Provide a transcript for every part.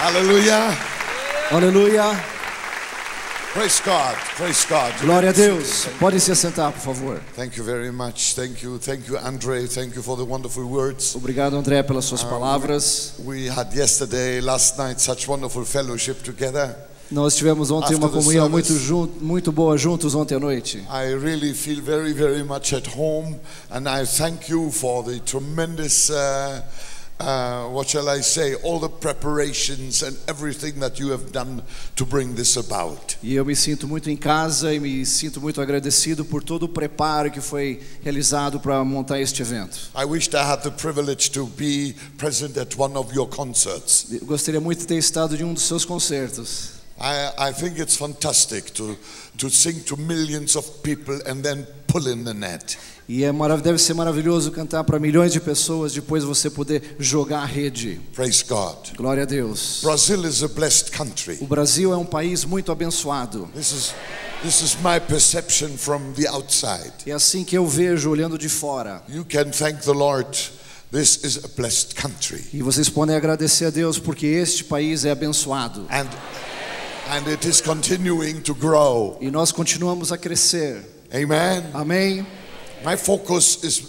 Hallelujah. Aleluia. Praise God. Praise God. Glória a Deus. Pode se assentar, por favor. Thank you very much. Thank you. Thank you, Andre. Thank you for the wonderful words. Obrigado, André, pelas suas palavras. We had yesterday, last night, such wonderful fellowship together. Nós tivemos ontem uma After the comunhão muito, muito boa juntos ontem à noite. I really feel very, very much at home, and I thank you for the tremendous, uh, uh, what shall I say, all the preparations and everything that you have done to bring this about. E eu me sinto muito em casa e me sinto muito agradecido por todo o preparo que foi realizado para montar este evento. I wished I had the privilege to be present at one of your concerts. Eu gostaria muito de ter estado de um dos seus concertos. I, I think it's fantastic to, to sing to millions of people and then pull in the net. E é marav- deve ser maravilhoso cantar para milhões de pessoas, depois você poder jogar a rede. Praise God. Glória a Deus. Brazil is a blessed country. O Brasil é um país muito abençoado. This is, this is my perception from the outside. É assim que eu vejo olhando de fora. You can thank the Lord. This is a blessed country. E vocês podem agradecer a Deus porque este país é abençoado. And, and it is continuing to grow. E nós continuamos a crescer. Amen. Amém? My focus is,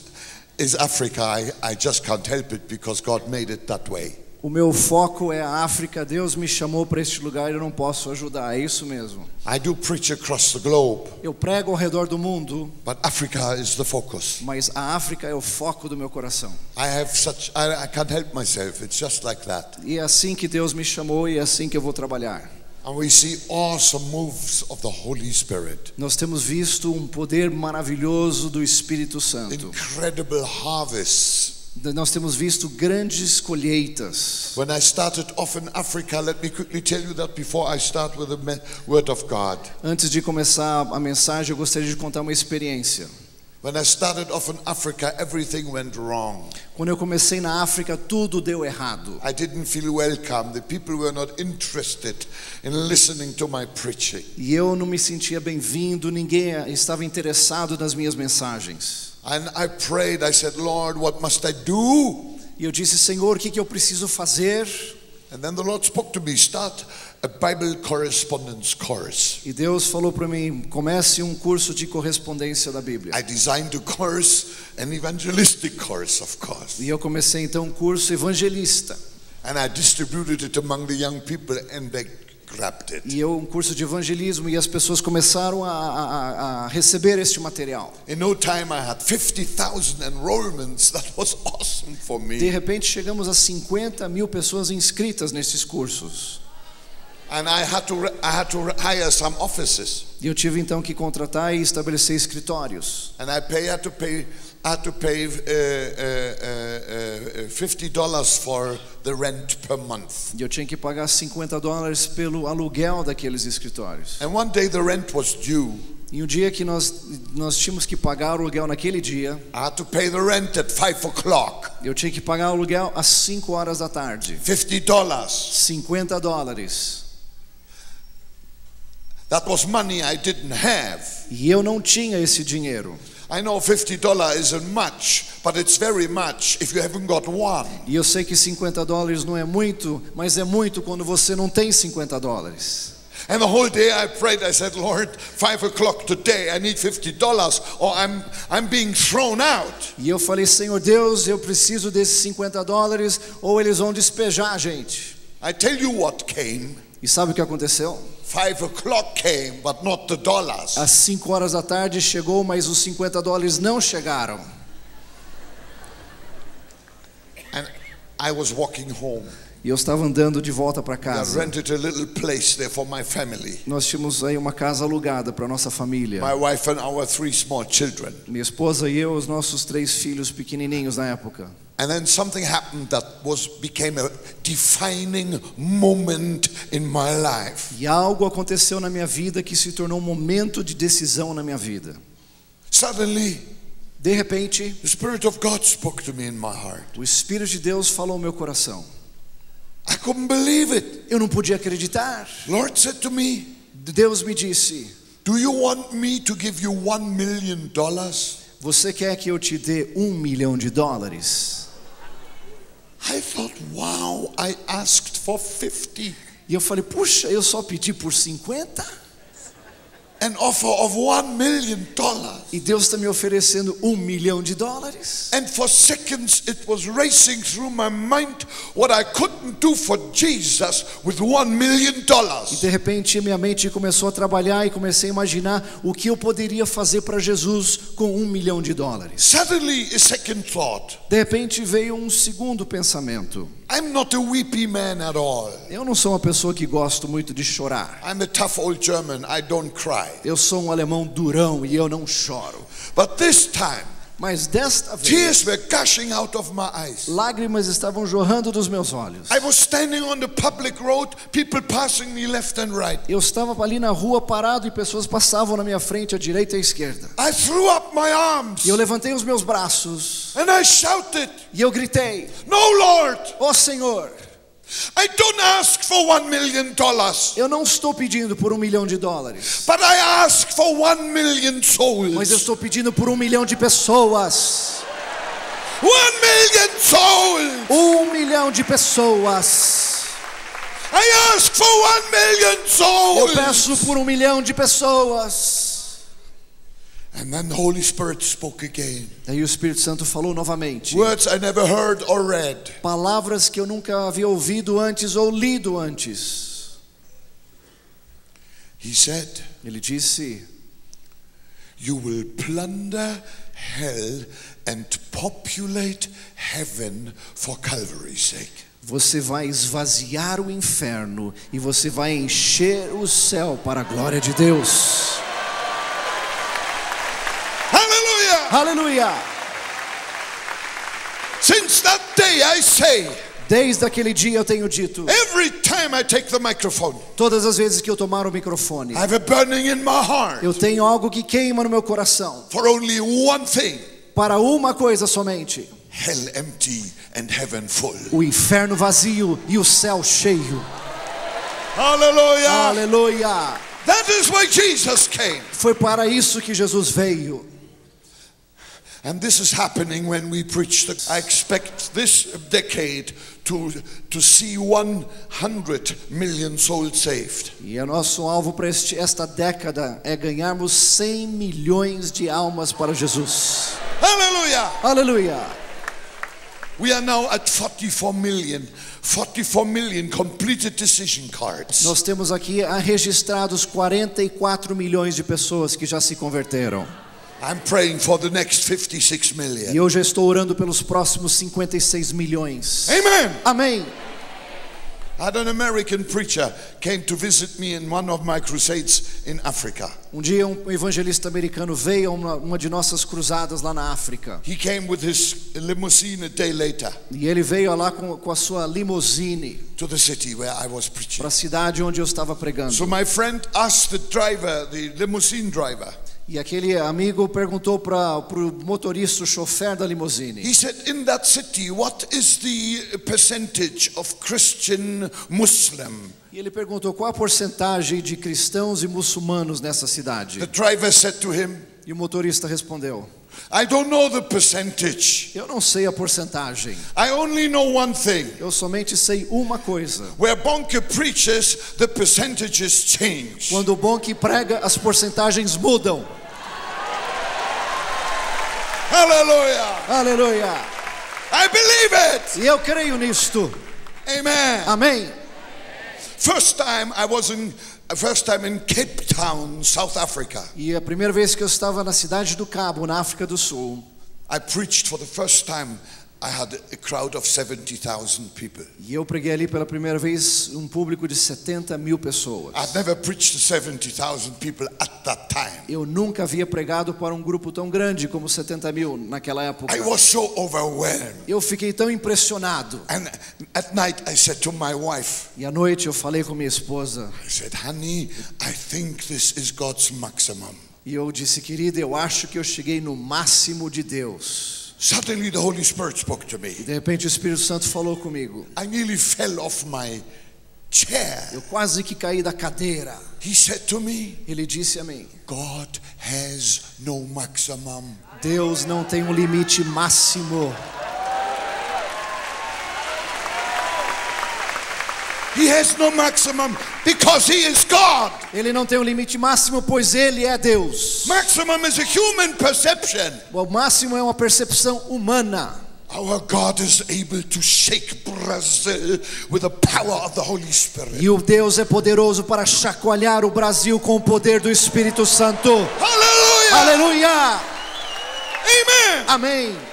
is Africa. I, I just can't help it because God made it that way. O meu foco é a África. Deus me chamou para este lugar e eu não posso ajudar. É isso mesmo. I do preach across the globe, Eu prego ao redor do mundo, but Africa is the focus. mas a África é o foco do meu coração. I have such, I, I can't help myself. It's just like that. E é assim que Deus me chamou e é assim que eu vou trabalhar. And we see awesome moves of the Holy Spirit, Nós temos visto um poder maravilhoso do Espírito Santo. incredible harvests. Nós temos visto grandes colheitas. When I started off in Africa, let me quickly tell you that before I start with the me- Word of God. Antes de começar a mensagem, eu gostaria de contar uma experiência. When I started off in Africa, everything went wrong. Quando eu comecei na África, tudo deu errado. I didn't feel welcome. The people were not interested in listening to my preaching. E eu não me sentia bem-vindo, ninguém estava interessado nas minhas mensagens. And I prayed, I said, Lord, what must I do? E eu disse, Senhor, o que, que eu preciso fazer? And then the Lord spoke to me, start a Bible correspondence course. E Deus falou para mim, comece um curso de correspondência da Bíblia. I designed a course, an evangelistic course, of course. E eu comecei então um curso evangelista. And I distributed it among the young people and they grabbed it. E eu um curso de evangelismo e as pessoas começaram a, a- a receber este material. In no time, I had 50,000 enrollments. That was awesome for De me. repente chegamos a 50 mil pessoas inscritas nesses cursos. And I had to, I had to re- hire some offices. E eu tive então que contratar e estabelecer escritórios. And I pay, had to pay, had to pay uh, uh, uh, uh, $50 for the rent per month. E eu tinha que pagar 50 dólares pelo aluguel daqueles escritórios. And one day the rent was due. E um dia que nós, nós tínhamos que pagar o aluguel naquele dia, I had to pay the rent at 5 o'clock. eu tinha que pagar o aluguel às 5 horas da tarde. $50. 50 dólares. That was money I didn't have. E eu não tinha esse dinheiro. I know $50 isn't much, but it's very much if you haven't got one. E eu sei que 50 dólares não é muito, mas é muito quando você não tem 50 dólares. And the whole day I prayed, I said, Lord, 5 o'clock today, I need $50 or I'm, I'm being thrown out. E eu falei, Senhor Deus, eu preciso desses 50 dólares ou eles vão despejar a gente. I tell you what came. E sabe o que aconteceu? 5 o'clock came, but not the dollars. Às 5 horas da tarde chegou, mas os 50 dólares não chegaram. And I was walking home. E eu estava andando de volta para casa. rented a little place there for my family, Nós tínhamos aí uma casa alugada para nossa família. Minha esposa e eu, os nossos três filhos pequenininhos na época. And then something happened that was became a defining moment in my life. E algo aconteceu na minha vida que se tornou um momento de decisão na minha vida. Suddenly, De repente, the Spirit of God spoke to me in my heart. o Espírito de Deus falou ao meu coração. I couldn't believe it. Eu não podia acreditar. Lord said to me, Deus me disse: Do you want me to give you one million dollars? Você quer que eu te dê um milhão de dólares? I thought, wow, I asked for 50. E eu falei, puxa, eu só pedi por 50? An offer of one million dollars. E Deus está me oferecendo um milhão de dólares. And for seconds it was racing through my mind what I couldn't do for Jesus with one million E dollars. de repente minha mente começou a trabalhar e comecei a imaginar o que eu poderia fazer para Jesus com um milhão de dólares. Suddenly a second thought. De repente veio um segundo pensamento. I'm not a weepy man at all. Eu não sou uma pessoa que gosto muito de chorar. I'm a tough old German. I don't cry. Eu sou um alemão durão e eu não choro. But this time, Mas desta vez, tears were gushing out of my eyes. lágrimas estavam jorrando dos meus olhos. I was standing on the public road, people passing me left and right. Eu estava ali na rua parado e pessoas passavam na minha frente, à direita e à esquerda. I threw up my arms E eu levantei os meus braços and I shouted, e eu gritei: No, Lord, Ó Senhor, I don't ask for one million dollars, eu não estou pedindo por um milhão de dólares, but I ask for one million mas eu souls. estou pedindo por um milhão de pessoas. One million souls. Um milhão de pessoas. I ask for one million Eu souls. peço por um milhão de pessoas. And then the Holy Spirit spoke again. Aí o Espírito Santo falou novamente. Words I never heard or read. Palavras que eu nunca havia ouvido antes ou lido antes. He said, Ele disse: You will plunder hell and populate heaven for Calvary's sake. Você vai esvaziar o inferno e você vai encher o céu para a glória de Deus. Hallelujah! Aleluia! Since that day, I say, Desde aquele dia eu tenho dito, every time I take the microphone, todas as vezes que eu tomar o microfone, I have a burning in my heart eu tenho algo que queima no meu coração for only one thing para uma coisa somente: hell empty and heaven full. o inferno vazio e o céu cheio. Hallelujah! Aleluia! That is why Jesus came. Foi para isso que Jesus veio. And this is happening when we preach. The, I expect this decade to, to see 100 million souls saved. E o nosso alvo para este- esta década é ganharmos 100 milhões de almas para Jesus. Hallelujah! Aleluia! We are now at 44 million, 44 million completed decision cards. Nós temos aqui registrados 44 milhões de pessoas que já se converteram. I'm praying for the next 56 E million. eu já estou orando pelos próximos 56 milhões. Amen. Amém. I had an American preacher came to visit me in one of my crusades in Africa. Um dia um evangelista americano veio a uma, uma de nossas cruzadas lá na África. He came with his limousine a day later E ele veio lá com, com a sua limusine to the city where I was preaching. para a cidade onde eu estava pregando. So my friend asked the driver, the limousine driver, E aquele amigo perguntou para o motorista, o chofer da limusine. he said, In that city, what is the percentage of Christian Muslim? E ele perguntou qual a porcentagem de cristãos e muçulmanos nessa The cidade. driver said to him, E o motorista respondeu: I don't know the percentage. Eu não sei a porcentagem. I only know one thing. Eu somente sei uma coisa. Where Bonke preaches, the percentages change. Quando o prega, as porcentagens mudam. Hallelujah. Aleluia. I believe it. E eu creio nisto. Amen. Amém. First time I was in first time in Cape Town, South Africa. E a primeira vez que eu estava na cidade do Cabo, na África do Sul, I preached for the first time. I had a crowd of 70,000 people. e eu preguei ali pela primeira vez um público de 70 mil pessoas. I'd never preached to 70,000 people at that time. Eu nunca havia pregado para um grupo tão grande como 70 mil naquela época. I was so overwhelmed. Eu fiquei tão impressionado. And at night I said to my wife, E à noite eu falei com minha esposa I said, honey, I think this is God's maximum. e eu disse, querida, eu acho que eu cheguei no máximo de Deus. Suddenly the Holy Spirit spoke to me. De repente o Espírito Santo falou comigo. I nearly fell off my chair. Eu quase que caí da cadeira. He said to me, Ele disse a mim: God has no maximum. Deus não tem um limite máximo. He has no maximum because he is God. Ele não tem um limite máximo, pois ele é Deus. Maximum is a human perception. O máximo é uma percepção humana. Our God is able to shake Brazil with the power of the Holy Spirit. E o Deus é poderoso para chacoalhar o Brasil com o poder do Espírito Santo. Hallelujah! Aleluia! Amen! Amém.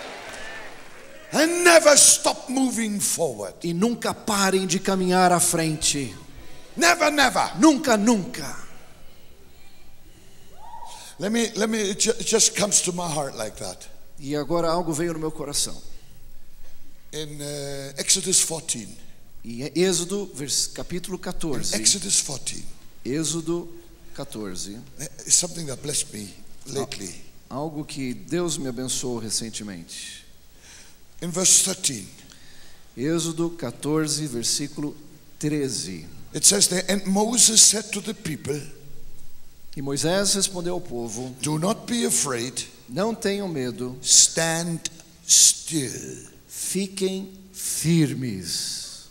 And never stop moving forward. E nunca parem de caminhar à frente. Never, never. Nunca, nunca. Let me, let me, it ju- it just comes to my heart like that. E agora algo veio no meu coração. In uh, Exodus 14, E é Êxodo, capítulo 14. Exodus 14, Êxodo 14. uh, something that blessed me lately. Algo que Deus me abençoou recentemente. In verse 13, Êxodo 14, versículo 13. it says there, and Moses said to the people, E Moisés respondeu ao povo: Do not be afraid, Não tenham medo, stand still. fiquem firmes.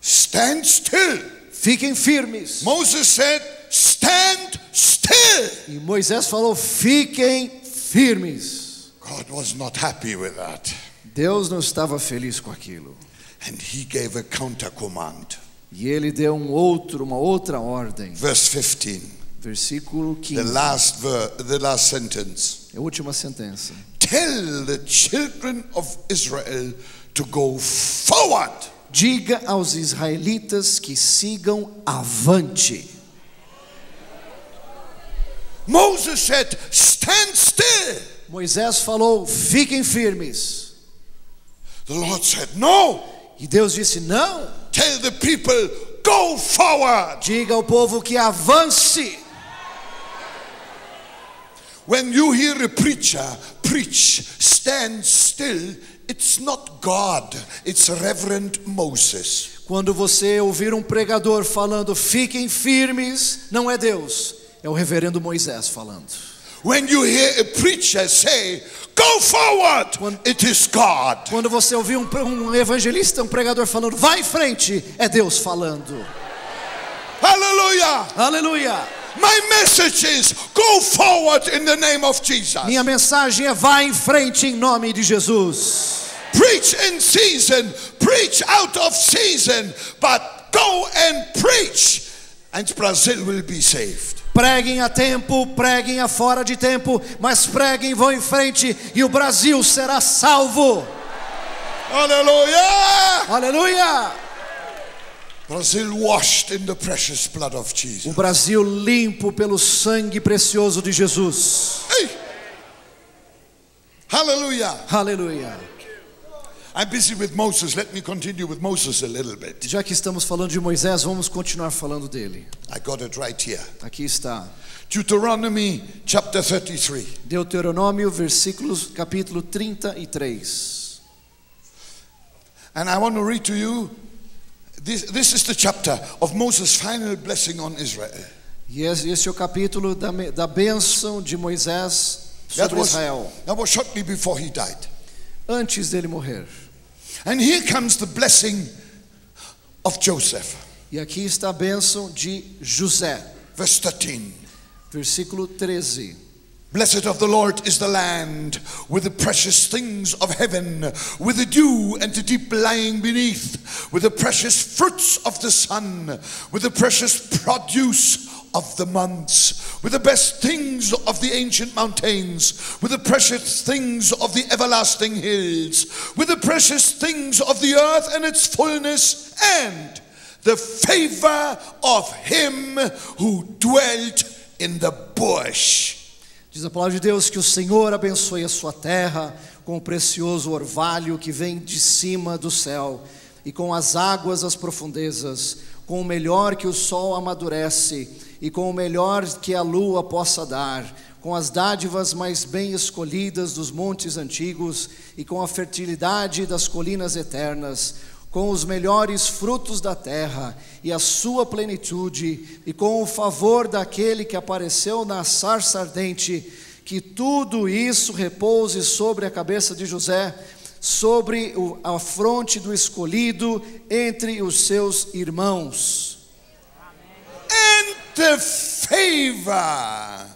Stand still. Fiquem firmes. Moses said, Stand still. E Moisés falou: Fiquem firmes. God was not happy with that. Deus não estava feliz com aquilo. And he gave a counter command. E ele deu um outro, uma outra ordem. Verse 15, Versículo the 15. last ver- the last sentence. A última sentença. Tell the children of Israel to go forward. Diga aos israelitas que sigam avante. Moses said, Stand still. Moisés falou: Fiquem firmes. The Lord said, No. E Deus disse: Não. Tell the people, Go forward. Diga ao povo que avance. When you hear a preacher preach, stand still, it's not God, it's Reverend Moses. Quando você ouvir um pregador falando: Fiquem firmes, não é Deus, é o reverendo Moisés falando. When you hear a preacher say, Go forward, When- it is God. Quando você ouvir um, um evangelista, um pregador falando: Vai em frente, é Deus falando. Hallelujah. Aleluia. My message is go forward in the name of Jesus. Minha mensagem é: Vai em frente em nome de Jesus. Preach in season, preach out of season, but go and preach, and Brazil will be saved. Preguem a tempo, preguem a fora de tempo, mas preguem, vão em frente e o Brasil será salvo. Hallelujah! Aleluia! Brazil washed in the precious blood of O Jesus. Brasil limpo pelo sangue precioso de Jesus. Hey! Hallelujah. Aleluia. Já que estamos falando de Moisés, vamos continuar falando dele. I got it right here. Aqui está. Deuteronomy chapter 33. Deuteronômio, versículos, capítulo 33. And I want to read to you this, this is the chapter of Moses' final blessing on Israel. E esse é o capítulo da, da bênção de Moisés That sobre was, Israel, that was shortly before he died. antes dele morrer. And here comes the blessing of Joseph. E aqui está a bênção de José, Verse 13. versículo 13. Blessed of the Lord is the land with the precious things of heaven, with the dew and the deep lying beneath, with the precious fruits of the sun, with the precious produce of the months, with the best things of the ancient mountains, with the precious things of the everlasting hills, with the precious things of the earth and its fullness, and the favor of him who dwelt in the bush. Diz a palavra de Deus que o Senhor abençoe a sua terra com o precioso orvalho que vem de cima do céu e com as águas das profundezas, com o melhor que o sol amadurece e com o melhor que a lua possa dar, com as dádivas mais bem escolhidas dos montes antigos e com a fertilidade das colinas eternas, com os melhores frutos da terra e a sua plenitude, e com o favor daquele que apareceu na sarça ardente, que tudo isso repouse sobre a cabeça de José, sobre a fronte do escolhido entre os seus irmãos. and the favor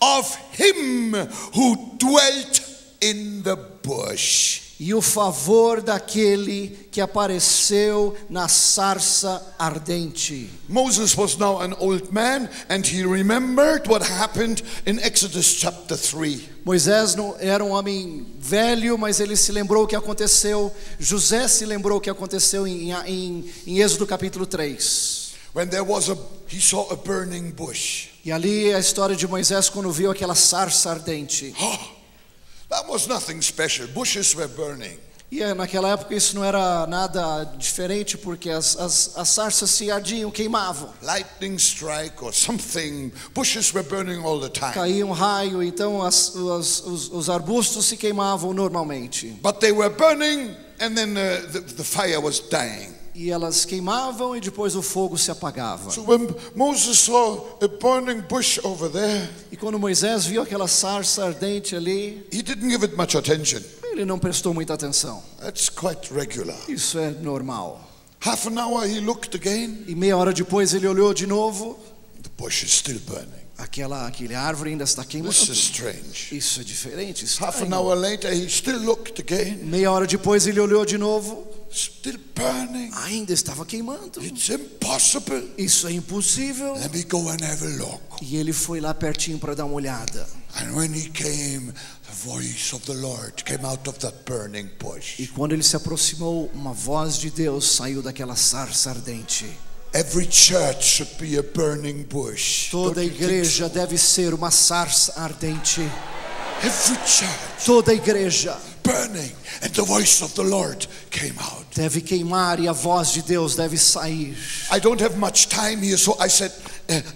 of him who dwelt in the bush. E o favor daquele que apareceu na sarça ardente. Moses was now an old man and he remembered what happened in Exodus chapter 3. Moisés era um homem velho, mas ele se lembrou o que aconteceu. José se lembrou o que aconteceu em, em, em Êxodo capítulo 3. When there was a he saw a burning bush. E ali a história de Moisés quando viu aquela sarça ardente. That was nothing special. Bushes were burning. E eh, naquela época isso não era nada diferente, porque as, as, as sarças se ardiam, queimavam. Lightning strike or something. Bushes were burning all the time. Caía um raio, então as, os, os, os arbustos se queimavam normalmente. But they were burning and then uh, the, the fire was dying. E elas queimavam e depois o fogo se apagava. So when Moses saw a burning bush over there, E quando Moisés viu aquela sarça ardente ali, ele não prestou muita atenção. That's quite regular. Isso é normal. Half an hour he looked again, E meia hora depois ele olhou de novo, the bush is still burning. Aquela, aquela árvore ainda está queimando. Isso é diferente. Half an estranho. hour later he still looked again, Meia hora depois ele olhou de novo, still burning. ainda estava queimando. It's impossible. Isso é impossível. Let me go and have a look. E ele foi lá pertinho para dar uma olhada. And when he came, the voice of the Lord came out of that burning E quando ele se aproximou, uma voz de Deus saiu daquela sarça ardente. Every church should be a burning bush. Toda igreja deve ser uma sarça ardente. so? Every church Toda igreja burning, and the voice of the Lord came out. deve queimar e a voz de Deus deve sair. I don't have much time here, so I said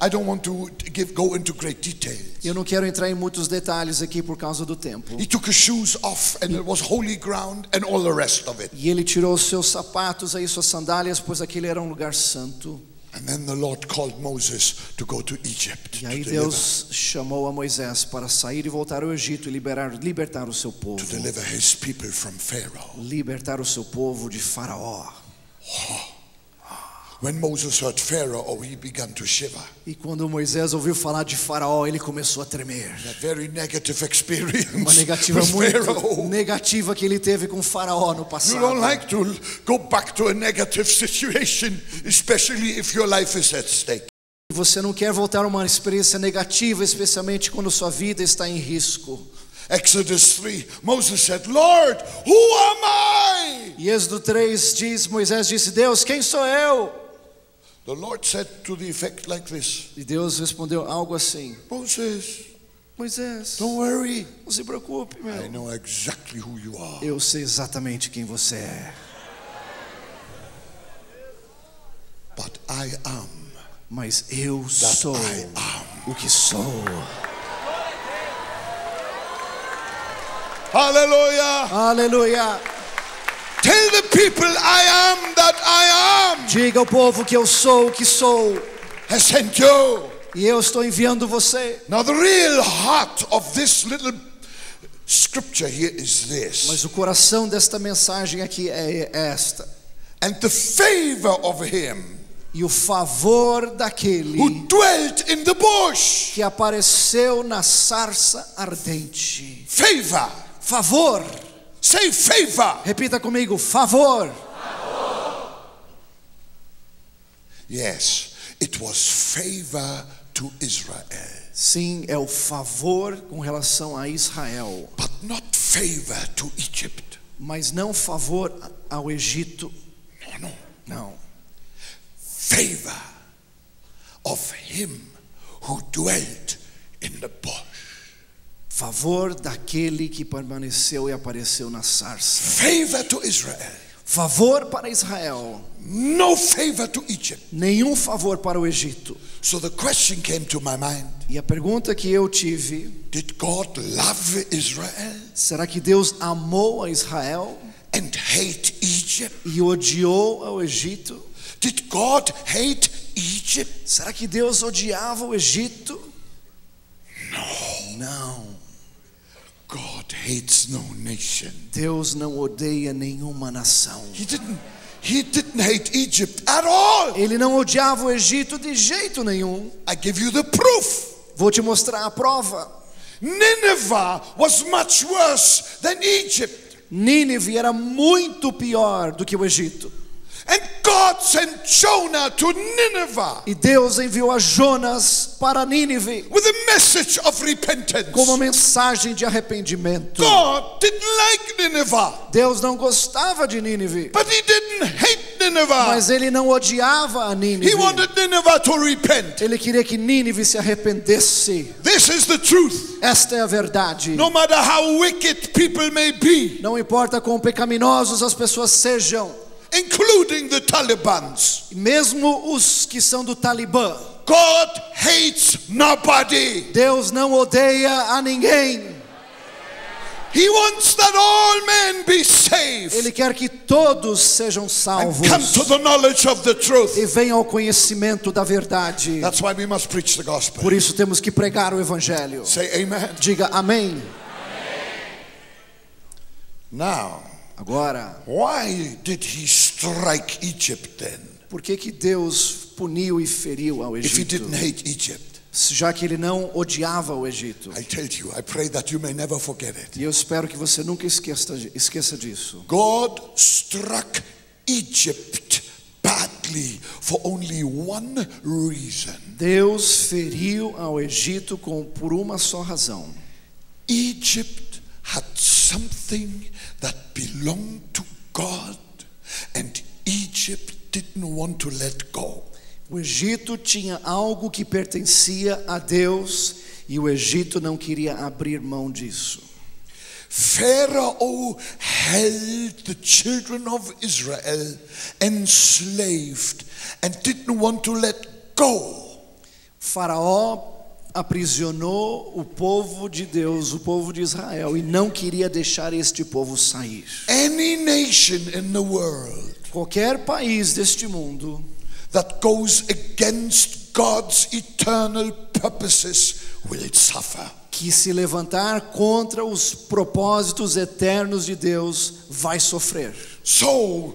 I don't want to give go into great detail. Eu não quero entrar em muitos detalhes aqui por causa do tempo. He took his shoes off, and it was holy ground, and all the rest of it. E ele tirou os seus sapatos, aí suas sandálias, pois aquele era um lugar santo. And then the Lord called Moses to go to Egypt. E aí Deus chamou a Moisés para sair e voltar ao Egito e liberar, libertar o seu to povo. deliver his people from Pharaoh. Libertar o seu povo de Faraó. Oh, he began to shiver. E quando Moisés ouviu falar de Faraó, ele começou a tremer. That very negative experience Uma negativa with muito Pharaoh. negativa que ele teve com Faraó no You passado. don't like to go back to a negative situation, especially if your life is at stake. Você não quer voltar a uma experiência negativa, especialmente quando sua vida está em risco. Exodus 3, Moses said, Lord, who am I? E Êxodo 3 diz, Moisés disse, Deus, quem sou eu? The Lord said to the effect like this E Deus respondeu algo assim, Moses, Moisés, don't worry. não se preocupe, I meu. know exactly who you are. Eu sei exatamente quem você é. But I am Mas eu sou I am. o que sou. Hallelujah. Aleluia. Tell the people I am that I am Diga ao povo que eu sou o que sou. has sent you. E eu estou enviando você. Now, the real heart of this little scripture here is this. Mas o coração desta mensagem aqui é esta. And the favor of him E o favor daquele who dwelt in the bush. que apareceu na sarça ardente. Favor. Favor. Say favor. Repita comigo, favor. Yes, it was favor to Israel, Sim, é o favor com relação a Israel, but not favor to Egypt. mas não favor ao Egito. No, no. Não. Favor of him who dwelt in the bush. Favor daquele que permaneceu e apareceu na sarça. Favor to Israel. Favor para Israel, No favor to Egypt. nenhum favor para o Egito. So the question came to my mind E a pergunta que eu tive, Did God love Israel será que Deus amou a Israel and hate Egypt? e odiou ao Egito? Did God hate Egypt? Será que Deus odiava o Egito? Não. God hates no nation. Deus não odeia nenhuma nação. He didn't he didn't hate Egypt at all. Ele não odiava o Egito de jeito nenhum. I give you the proof. Vou te mostrar a prova. Nineveh was much worse than Egypt. Nínive era muito pior do que o Egito. And God sent Jonah to Nineveh E Deus enviou a Jonas para Nínive with a message of repentance. com uma mensagem de arrependimento. God didn't like Nineveh, Deus não gostava de Nínive, but he didn't hate Nineveh. mas ele não odiava a He Nínive. wanted Nineveh to repent. Ele queria que Nínive se arrependesse. This is the truth. Esta é a verdade. No matter how wicked people may be, Não importa quão pecaminosos as pessoas sejam, including the Talibans, mesmo os que são do Talibã, God hates nobody. Deus não odeia a ninguém. He wants that all men be saved Ele quer que todos sejam and salvos come to the knowledge of the truth. e venham ao conhecimento da verdade. That's why we must preach the gospel. Por isso temos que pregar o evangelho. Say amen. Diga amém. Now, Agora, why did he strike Egypt then? por que que Deus puniu e feriu ao If he Egito? didn't hate Egypt, Já que ele não odiava o Egito. I tell you, I pray that you may never forget it. E eu espero que você nunca esqueça, esqueça disso. God struck Egypt badly for only one reason. Deus feriu ao Egito com, por uma só razão. Egypt had something that belonged to God, and Egypt didn't want to let go. O Egito tinha algo que pertencia a Deus e o Egito não queria abrir mão disso. Pharaoh held the children of Israel enslaved and didn't want to let go. Faraó aprisionou o povo de Deus, o povo de Israel, e não queria deixar este povo sair. Any nation in the world Qualquer país deste mundo that goes against God's eternal purposes will suffer. que se levantar contra os propósitos eternos de Deus vai sofrer. So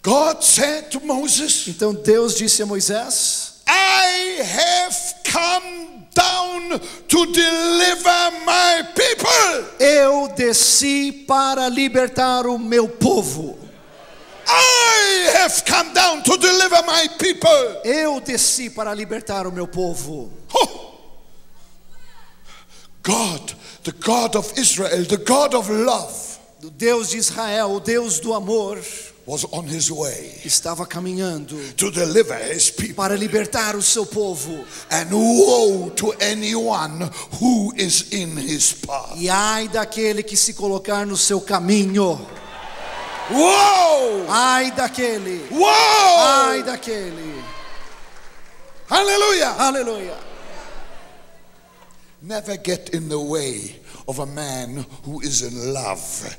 God said to Moses, Então Deus disse a Moisés: I have come down to deliver my people. Eu desci para libertar o meu povo. I have come down to deliver my people. Eu desci para libertar o meu povo. Oh. God, the God of Israel, the God of love, O Deus de Israel, o Deus do amor, was on his way estava caminhando to deliver his people. para libertar o seu povo. And woe to anyone who is in his path. E ai daquele que se colocar no seu caminho. Whoa! Ai daquele. Whoa! Ai daquele. Hallelujah! Aleluia. Never get in the way of a man who is in love.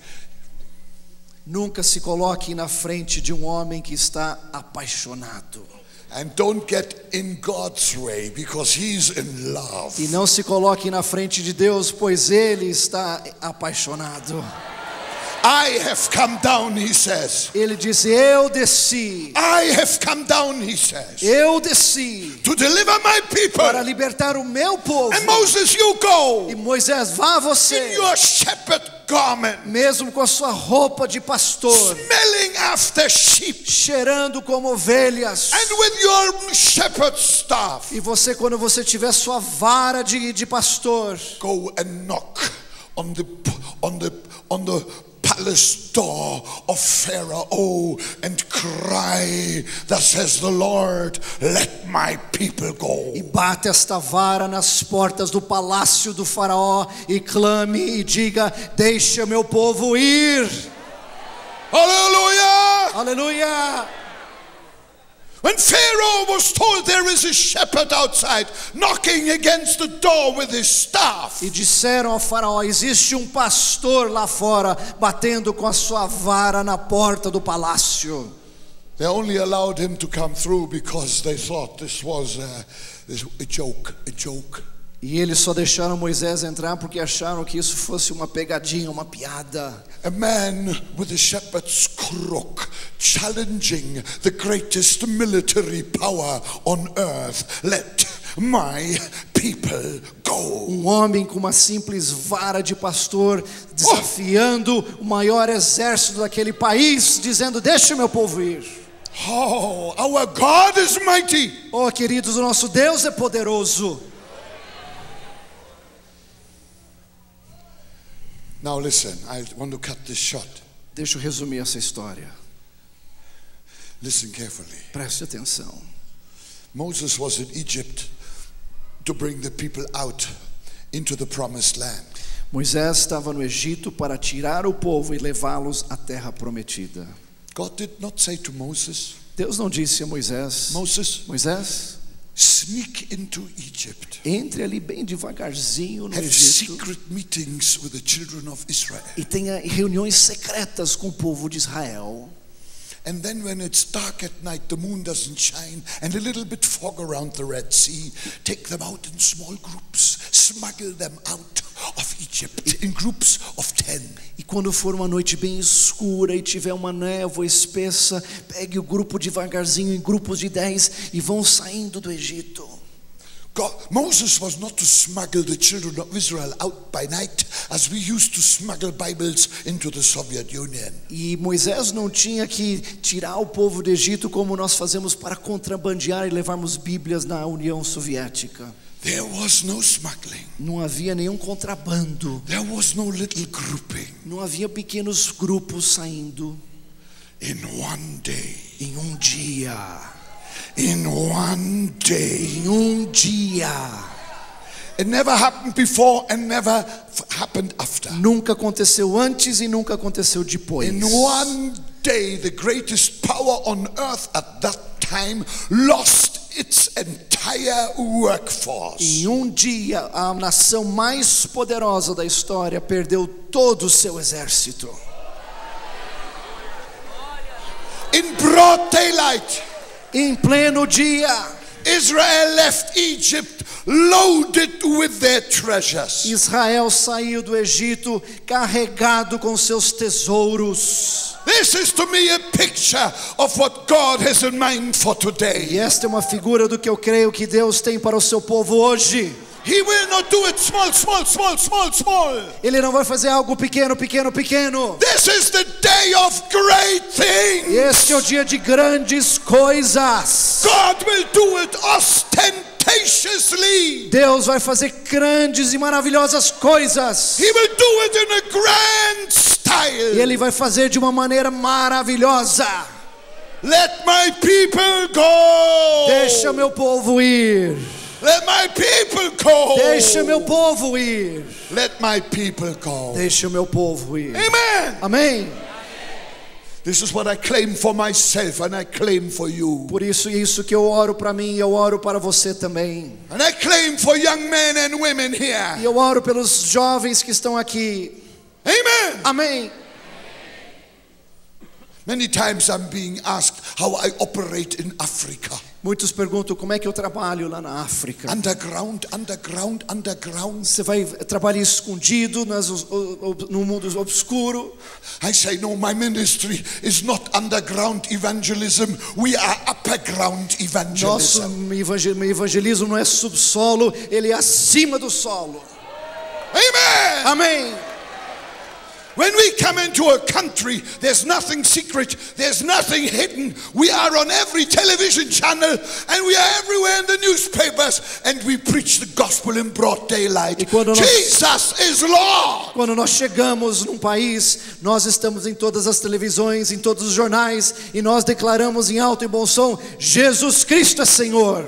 Nunca se coloque na frente de um homem que está apaixonado. And don't get in God's way because he's in love. E não se coloque na frente de Deus, pois ele está apaixonado. I have come down, he says. Ele disse: Eu desci. I have come down, he says, Eu desci to deliver my para people. libertar o meu povo. And Moses, you go E Moisés, vá in você, your shepherd garment, mesmo com a sua roupa de pastor, smelling after sheep, cheirando como ovelhas. and with your shepherd staff. E você, quando você tiver sua vara de, de pastor, Go and knock on the on the on the palace door of Pharaoh and cry, Thus says the Lord, let my people go. e bate esta vara nas portas do palácio do faraó e clame e diga: Deixa meu povo ir. Hallelujah! Aleluia! When Pharaoh was told there is a shepherd outside knocking against the door with his staff, E disseram ao faraó: Existe um pastor lá fora batendo com a sua vara na porta do palácio. they only allowed him to come through because they thought this was a, a joke, a joke. E eles só deixaram Moisés entrar porque acharam que isso fosse uma pegadinha, uma piada. A man with a shepherd's crook challenging the greatest military power on earth. Let my people go. Um homem com uma simples vara de pastor desafiando o maior exército daquele país, dizendo: Deixa o meu povo ir. Oh, our God is mighty. Oh, queridos, o nosso Deus é poderoso. Now listen, I want to cut this short. Deixa eu resumir essa história. Listen carefully. Preste atenção. Moses was in Egypt to bring the people out into the promised land. Moisés estava no Egito para tirar o povo e levá-los à terra prometida. God did not say to Moses, Deus não disse a Moisés: Moses, Moisés, sneak into Egypt. entre ali bem devagarzinho no Have Egito secret meetings with the children of Israel. e tenha reuniões secretas com o povo de Israel. And then when it's dark at night, the moon doesn't shine, and a little bit fog around the Red Sea, take them out in small groups, smuggle them out of Egypt in groups of ten. E quando for uma noite bem escura e tiver uma névoa espessa, pegue o grupo devagarzinho em grupos de dez e vão saindo do Egito. God, Moses was not to smuggle the children of Israel out by night as we used to smuggle Bibles into the Soviet Union. E Moisés não tinha que tirar o povo do Egito como nós fazemos para contrabandear e levarmos Bíblias na União Soviética. There was no smuggling. Não havia nenhum contrabando, There was no little grouping. não havia pequenos grupos saindo. In one day, Em um dia, in one day. em um dia, It never happened before and never happened after. nunca aconteceu antes e nunca aconteceu depois. In one day, the greatest power on earth at that time lost its entire workforce. Em um dia, a nação mais poderosa da história perdeu todo o seu exército. In broad daylight, Em pleno dia, Israel left Egypt loaded with their treasures. Israel saiu do Egito carregado com seus tesouros. This is to me a picture of what God has in mind for E today. esta é uma figura do que eu creio que Deus tem para o seu povo hoje. He will not do it small, small, small, small, small. Ele não vai fazer algo pequeno, pequeno, pequeno. This is the day of great things. Este é o dia de grandes coisas. God will do it ostentatiously. Deus vai fazer grandes e maravilhosas coisas. He will do it in a grand E style. Ele vai fazer de uma maneira maravilhosa. Let my people go. Deixa meu povo ir. Let my people go. Deixa meu povo ir. Let my people go. Deixa meu povo ir. Amen. Amém. This is what I claim for myself and I claim for you. Por isso isso que eu oro para mim e eu oro para você também. And I claim for young men and women E here. eu oro pelos jovens que estão aqui. Amen. Amém. Many times I'm being asked how I operate in Africa. Muitos perguntam como é que eu trabalho lá na África. Underground, underground, underground. Você vai trabalhar escondido nas, no mundo obscuro? I say, no, my ministry is not underground evangelism. We are upper ground Nosso evangelism. evangel- evangelismo não é subsolo, ele é acima do solo. Amen. Amém. When we come into a country, there's nothing secret, there's nothing hidden. We are on every television channel and we are everywhere in the newspapers and we preach the gospel in broad daylight. Nós- Jesus is Lord. Quando nós chegamos num país, nós estamos em todas as televisões, em todos os jornais, e nós declaramos em alto e bom som: Jesus Cristo é Senhor,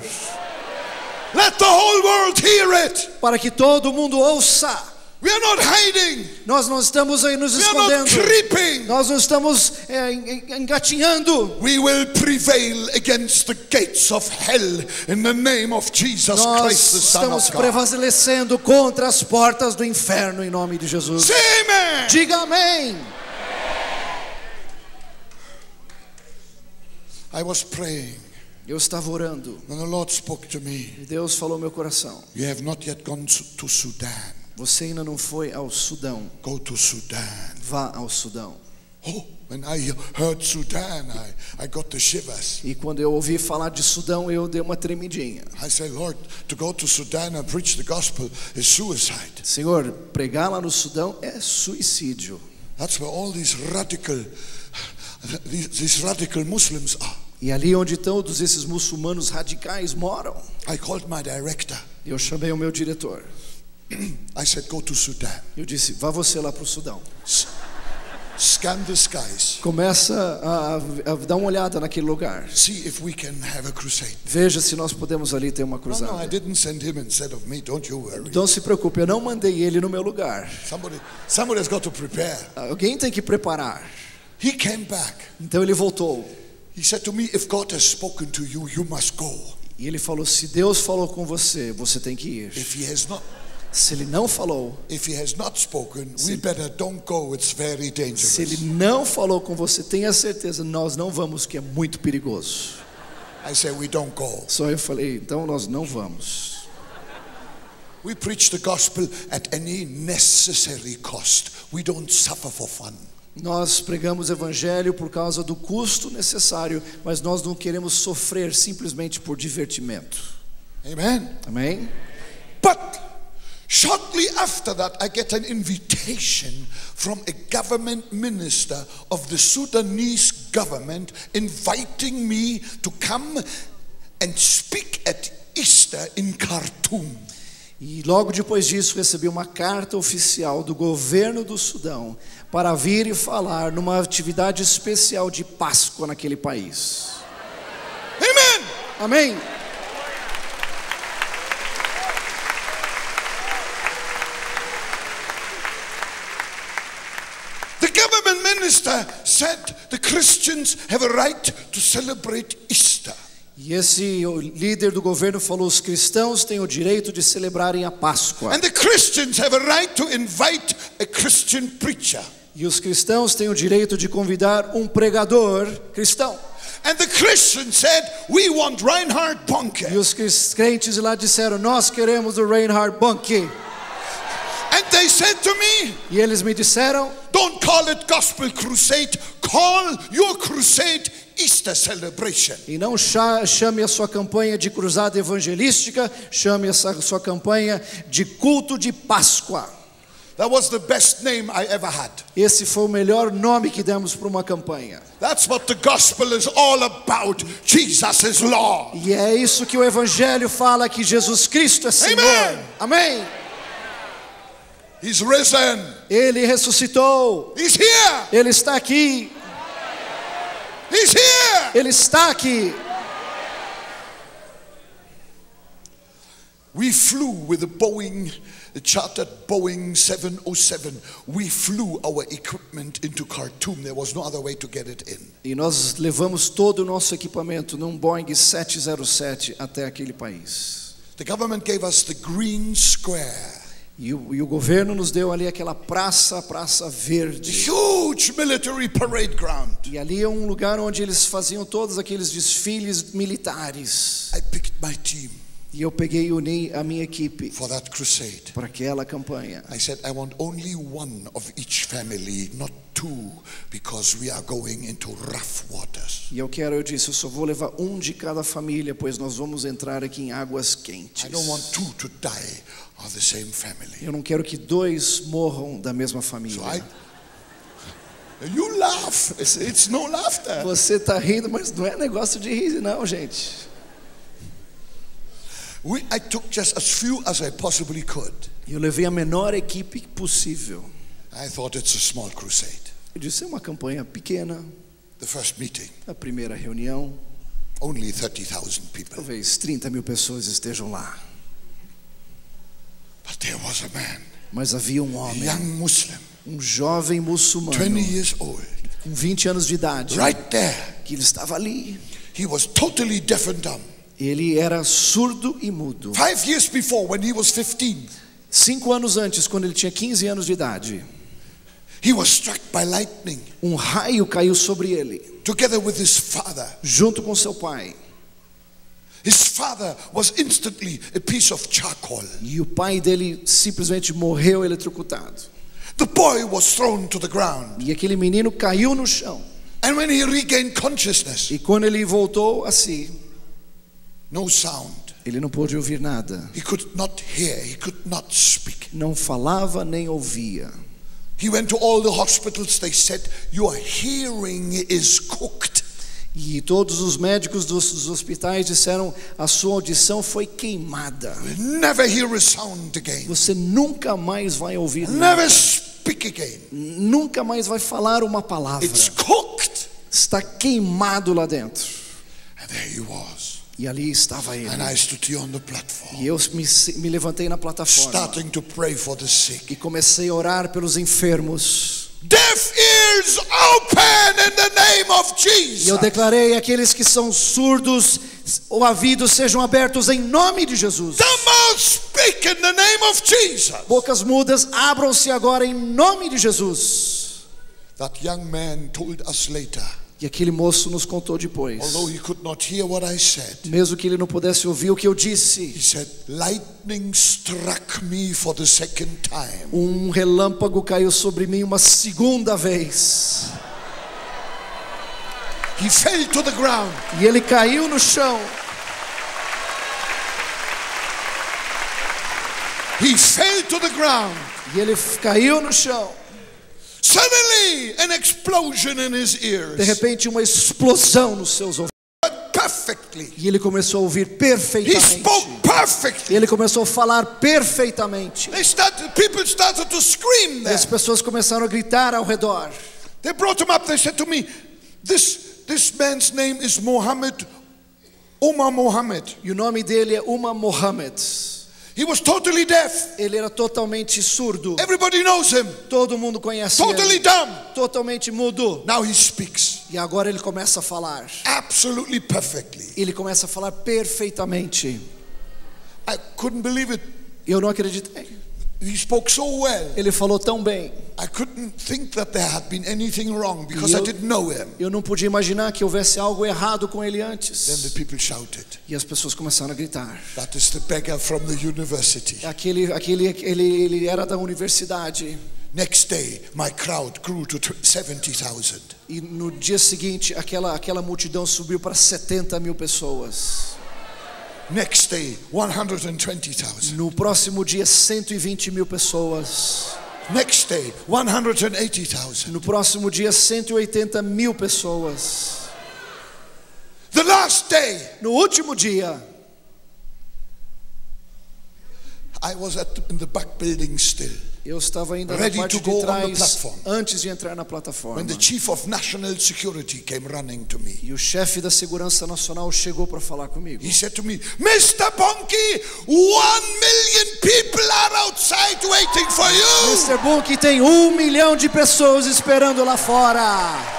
Let the whole world hear it. para que todo mundo ouça. We are not hiding, Nós não estamos aí nos we are not escondendo, nós não estamos é, en- en- engatinhando. We will prevail against the gates of hell in the name of Jesus Nós Christ, the Son estamos prevalecendo contra as portas do inferno em nome de Jesus. Diga amém. I was praying Eu estava orando and the Lord spoke to me. e Deus falou ao meu coração: You have not yet gone to Sudan. Você ainda não foi ao Sudão. Go to Sudan. Vá ao Sudão. Oh, when I heard Sudan, I, I got the shivers. E quando eu ouvi falar de Sudão, eu dei uma tremidinha. I said, Lord, to go to Sudan and preach the gospel is suicide. Senhor, pregar lá no Sudão é suicídio. That's where all these radical, these, these radical Muslims are. E ali onde todos esses muçulmanos radicais moram. I called my director. Eu chamei o meu diretor. I said, go to Sudan. Eu disse: vá você lá para o Sudão. Scan the skies. Começa a, a dar uma olhada naquele lugar. See if we can have a crusade. Veja se nós podemos ali ter uma No, no, I cruzada. didn't send him instead of me. Don't you worry. Então se preocupe, eu não mandei ele no meu lugar. Somebody, somebody's got to prepare. Alguém tem que preparar. He came back. Então ele voltou. He said to me, if God has spoken to you, you must go. E ele falou: se Deus falou com você, você tem que ir. If he has not, Se ele não falou, if he has not spoken, we better don't go. It's very se ele não falou com você, tenha certeza, nós não vamos, que é muito perigoso. I say we don't go. Só eu falei: então nós não vamos. We preach the gospel at any necessary cost. We don't suffer for fun. Nós pregamos o evangelho por causa do custo necessário, mas nós não queremos sofrer simplesmente por divertimento. Amen. Amém? But shortly after that, I get an invitation from a government minister of the Sudanese government inviting me to come and speak at Easter in Khartoum. E logo depois disso recebi uma carta oficial do governo do Sudão para vir e falar numa atividade especial de Páscoa naquele país. Amen. Amém? The government minister said the Christians have a right to celebrate Easter. E esse líder do governo falou: os cristãos têm o direito de celebrarem a Páscoa. And the Christians have a right to invite a Christian preacher. E os cristãos têm o direito de convidar um pregador cristão. And the Christians said, We want Reinhard E Bonke. os crentes lá disseram: Nós queremos o Reinhard Bunke. And they said to me, E eles me disseram: Don't call it Gospel Crusade, call your crusade Easter celebration. E não cha- chame a sua campanha de cruzada evangelística, chame essa sua campanha de culto de Páscoa. That was the best name I ever had. Esse foi o melhor nome que demos para uma campanha. That's what the gospel is all about. Jesus is Lord. E é isso que o evangelho fala que Jesus Cristo é Senhor. Amém. He's risen. Ele ressuscitou. He's here. Ele está aqui. He's here. Ele está aqui. We flew with a Boeing, a chartered Boeing 707. We flew our equipment into Khartoum. There was no other way to get it in. E nós levamos todo o nosso equipamento num Boeing 707 até aquele país. The government gave us the green square, E o, e o governo nos deu ali aquela praça, praça verde. huge military parade ground. E ali é um lugar onde eles faziam todos aqueles desfiles militares. I picked my team E eu peguei e uni a minha equipe for that crusade. para aquela campanha. I said, I want only one of each family, not two, because we are going into rough waters. E eu quero, eu disse, eu só vou levar um de cada família, pois nós vamos entrar aqui em águas quentes. I don't want two to die of the same family. Eu não quero que dois morram da mesma So família. I. You laugh. It's, it's no laughter. Você está rindo, mas não é negócio de rir, não, gente. We, I took just as few as I possibly could. Eu levei a menor equipe possível. I thought it's a small crusade. Eu disse, é uma campanha pequena, The first meeting, a primeira reunião, only 30,000 people. talvez 30 mil pessoas estejam lá. But there was a man, Mas havia um a homem, um jovem 20 muçulmano, years old, com 20 anos de idade, right there. que ele estava ali. He was totally deaf and dumb. Ele era surdo e mudo. Five years before, when he was 15, Cinco anos antes, quando ele tinha 15 anos de idade, he was struck by lightning um raio caiu sobre ele, together with his father. junto com seu pai. His father was instantly a piece of charcoal. E o pai dele simplesmente morreu eletrocutado. The boy was thrown to the ground. E aquele menino caiu no chão. And when he regained consciousness, E quando ele voltou a si, no sound. ele não pôde ouvir nada. He could not hear, he could not speak. Não falava nem ouvia. He went to all the hospitals, they said, Your hearing is cooked. E todos os médicos dos, hospitais disseram: a sua audição foi queimada. Você nunca mais vai ouvir nada. Nunca mais vai falar uma palavra. Está queimado lá dentro. E ali estava ele. And I stood here on the platform, E eu me, me levantei na plataforma e comecei a orar pelos enfermos. Deaf ears open in the name of E eu Jesus. declarei: aqueles que são surdos, ouvidos sejam abertos em nome de Jesus. Speak in the name of Jesus. Bocas mudas, abram-se agora em nome de Jesus. That young man told us later, E aquele moço nos contou depois. although he could not hear what I said, Mesmo que ele não pudesse ouvir o que eu he disse, said, Lightning struck me for the second time. um relâmpago caiu sobre mim uma segunda vez. He fell to the ground. E ele caiu no chão. He fell to the ground. E ele caiu no chão. Suddenly, an explosion in his De ears. repente, uma explosão nos seus ouvidos. Perfectly. E ele começou a ouvir He perfeitamente. E perfectly. ele começou a falar perfeitamente. They started, people started to scream E there. as pessoas começaram a gritar ao redor. They brought him up. They said to me, This, this man's name is Mohammed, Omar Mohammed. E o nome dele é Uma Mohammed. He was totally deaf. Ele era totalmente surdo. Everybody knows him. Todo mundo conhece Totally ele. dumb. Totalmente mudo. Now he speaks E agora ele começa a falar. absolutely perfectly. Ele começa a falar perfeitamente. I couldn't believe it. Eu não acreditei. He spoke so well. Ele falou tão bem. I couldn't think that there had been anything wrong because Eu- I didn't know him. Eu não podia imaginar que houvesse algo errado com ele Then the antes. people shouted, E as pessoas começaram a gritar. That is the beggar from the university. Aquele, aquele, ele, ele era da universidade. Next day, my crowd grew to tw- 70,000. E no dia seguinte, aquela, aquela multidão subiu para 70 mil pessoas. Next day, 120,000. No próximo dia, 120 mil pessoas. Next day, 180,000. No próximo dia, 180 mil pessoas. The last day, No último dia, I was at in the back building still. Eu estava ainda na Ready parte to go de trás, platform. antes de entrar na plataforma. When the chief of national security came running to me. E o chefe da segurança nacional chegou para falar comigo. He said to me, Mr. Bonky, one million people are outside waiting for you. Mr. Book tem um milhão de pessoas esperando lá fora.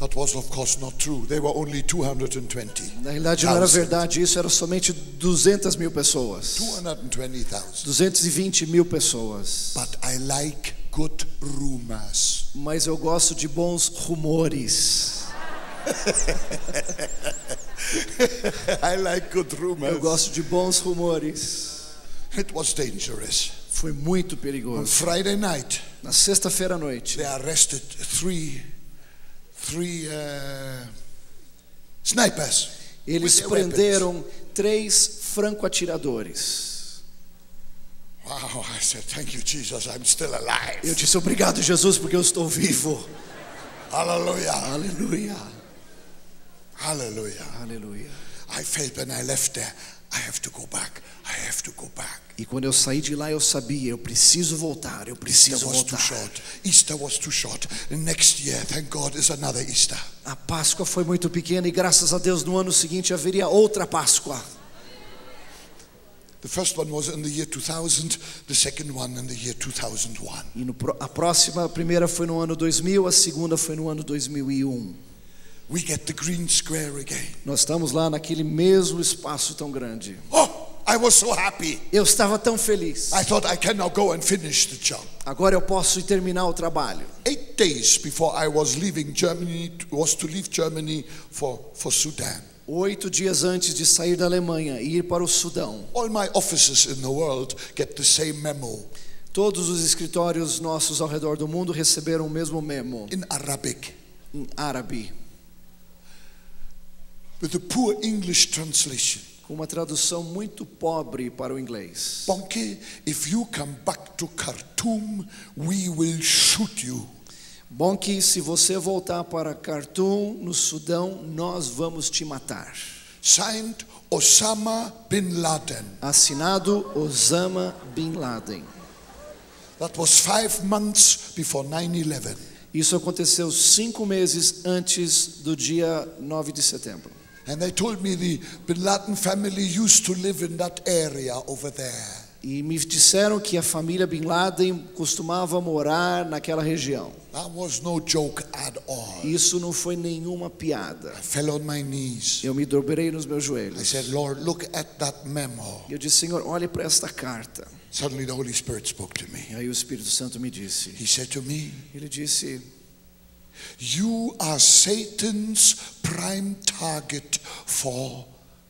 That was, of course, not true. They were only 220. Na realidade não era verdade isso, era somente 200 mil pessoas. 220,000. 220 mil pessoas. But I like good rumors. Mas eu gosto de bons rumores. I like good Eu rumors. gosto de bons rumores. It was dangerous. Foi muito On perigoso. Friday night, Na sexta-feira à noite, they arrested three, three uh, snipers. eles their weapons. prenderam três franco-atiradores. Wow! I said, "Thank you, Jesus. I'm still alive." Eu disse obrigado, Jesus, porque eu estou vivo. Hallelujah! Aleluia. Hallelujah! Aleluia. I felt when I left there, I have to go back. I have to go back. E quando eu saí de lá, eu sabia, eu preciso voltar, eu preciso was too voltar. short. Easter was too short. Next year, thank God, is another Easter. A Páscoa foi muito pequena e graças a Deus no ano seguinte haveria outra Páscoa. The first one was in the year 2000, the second one in the year 2001. E no, a próxima, a primeira foi no ano 2000, a segunda foi no ano 2001. We get the green square again. Nós estamos lá naquele mesmo espaço tão grande. Oh, I was so happy. Eu estava tão feliz. I thought I can now go and finish the job. Agora eu posso terminar o trabalho. Eight days before I was leaving Germany, was to leave Germany for, for Sudan. Oito dias antes de sair da Alemanha e ir para o Sudão, All my offices in the world get the same memo todos os escritórios nossos ao redor do mundo receberam o mesmo memo in Arabic em árabe, with a poor English translation. Com uma tradução muito pobre para o inglês. Bonke, if you come back to Khartoum, we will shoot you. Bom que se você voltar para Khartoum, no Sudão, nós vamos te matar. Signed Osama bin Laden. Assinado Osama Bin Laden. That was five months before 9 11. Isso aconteceu cinco meses antes do dia 9 de setembro. And they told me the bin Laden family used to live in that area over there. E me disseram que a família Bin Laden costumava morar naquela região. That was no joke at all. Isso não foi nenhuma piada. I fell on my knees. Eu me dobrei nos meus I joelhos. said, Lord, look at that memo. Eu disse, Senhor, olhe para esta carta. Suddenly the Holy Spirit spoke to me. E aí o Espírito Santo me disse. He said to me, Ele disse: You are Satan's prime target for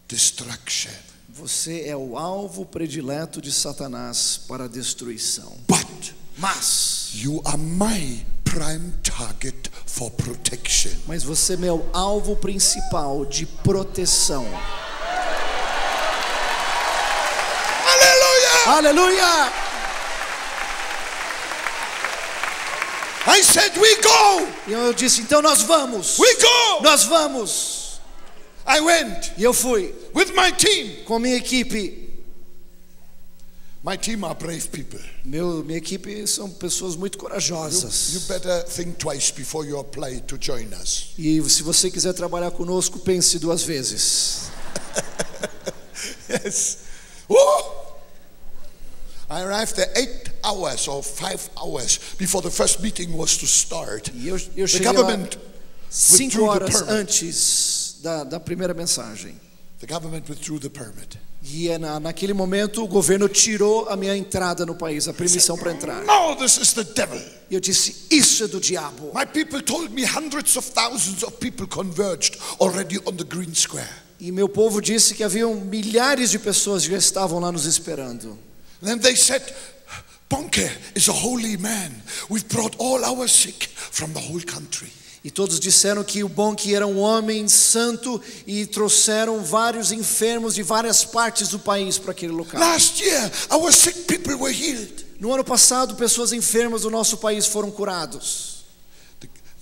destruction. Você é o alvo predileto de Satanás para destruição. But Mas, you are my prime target for protection. mas você é meu alvo principal de proteção. Hallelujah! Aleluia! I said, We go! E eu disse: então nós vamos. We go! Nós vamos. I went E eu fui with my team. com minha equipe. My team are brave people. Meu, minha equipe são pessoas muito You, corajosas. you better think twice before you apply to join us. E se você quiser trabalhar conosco, pense duas vezes. Yes. Woo! E eu, eu The cheguei lá government, cinco the horas antes da, da primeira mensagem. the government withdrew the permit. E é na, naquele momento o governo tirou a minha entrada no país, a permissão para entrar. No, this is the devil. E eu disse: Isso é do diabo. My people told me hundreds of thousands of people converged already on the green square. E meu povo disse que haviam milhares de pessoas que já estavam lá nos esperando. Then they said, Bonke is a holy man. We've brought all our sick from the whole country. E todos disseram que o bom que era um homem santo e trouxeram vários enfermos de várias partes do país para aquele local. Last year, our sick people were healed. No ano passado, pessoas enfermas do nosso país foram curados.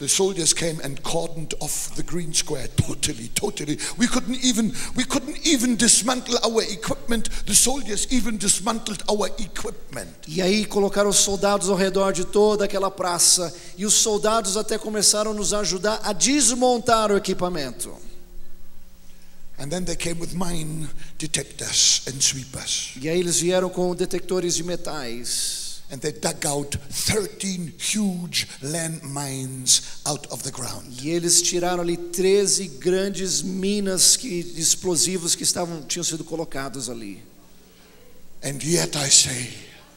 The, soldiers came and cordoned off the green square totally, totally. We couldn't even we couldn't even dismantle our equipment. The soldiers even dismantled our equipment. E aí colocaram os soldados ao redor de toda aquela praça. E os soldados até começaram a nos ajudar a desmontar o equipamento. And then they came with mine detectors and sweepers. E aí eles vieram com detectores de metais. And they dug out 13 huge landmines out of the ground. E eles tiraram ali 13 grandes minas que, explosivos que estavam, tinham sido colocados ali. And yet I say,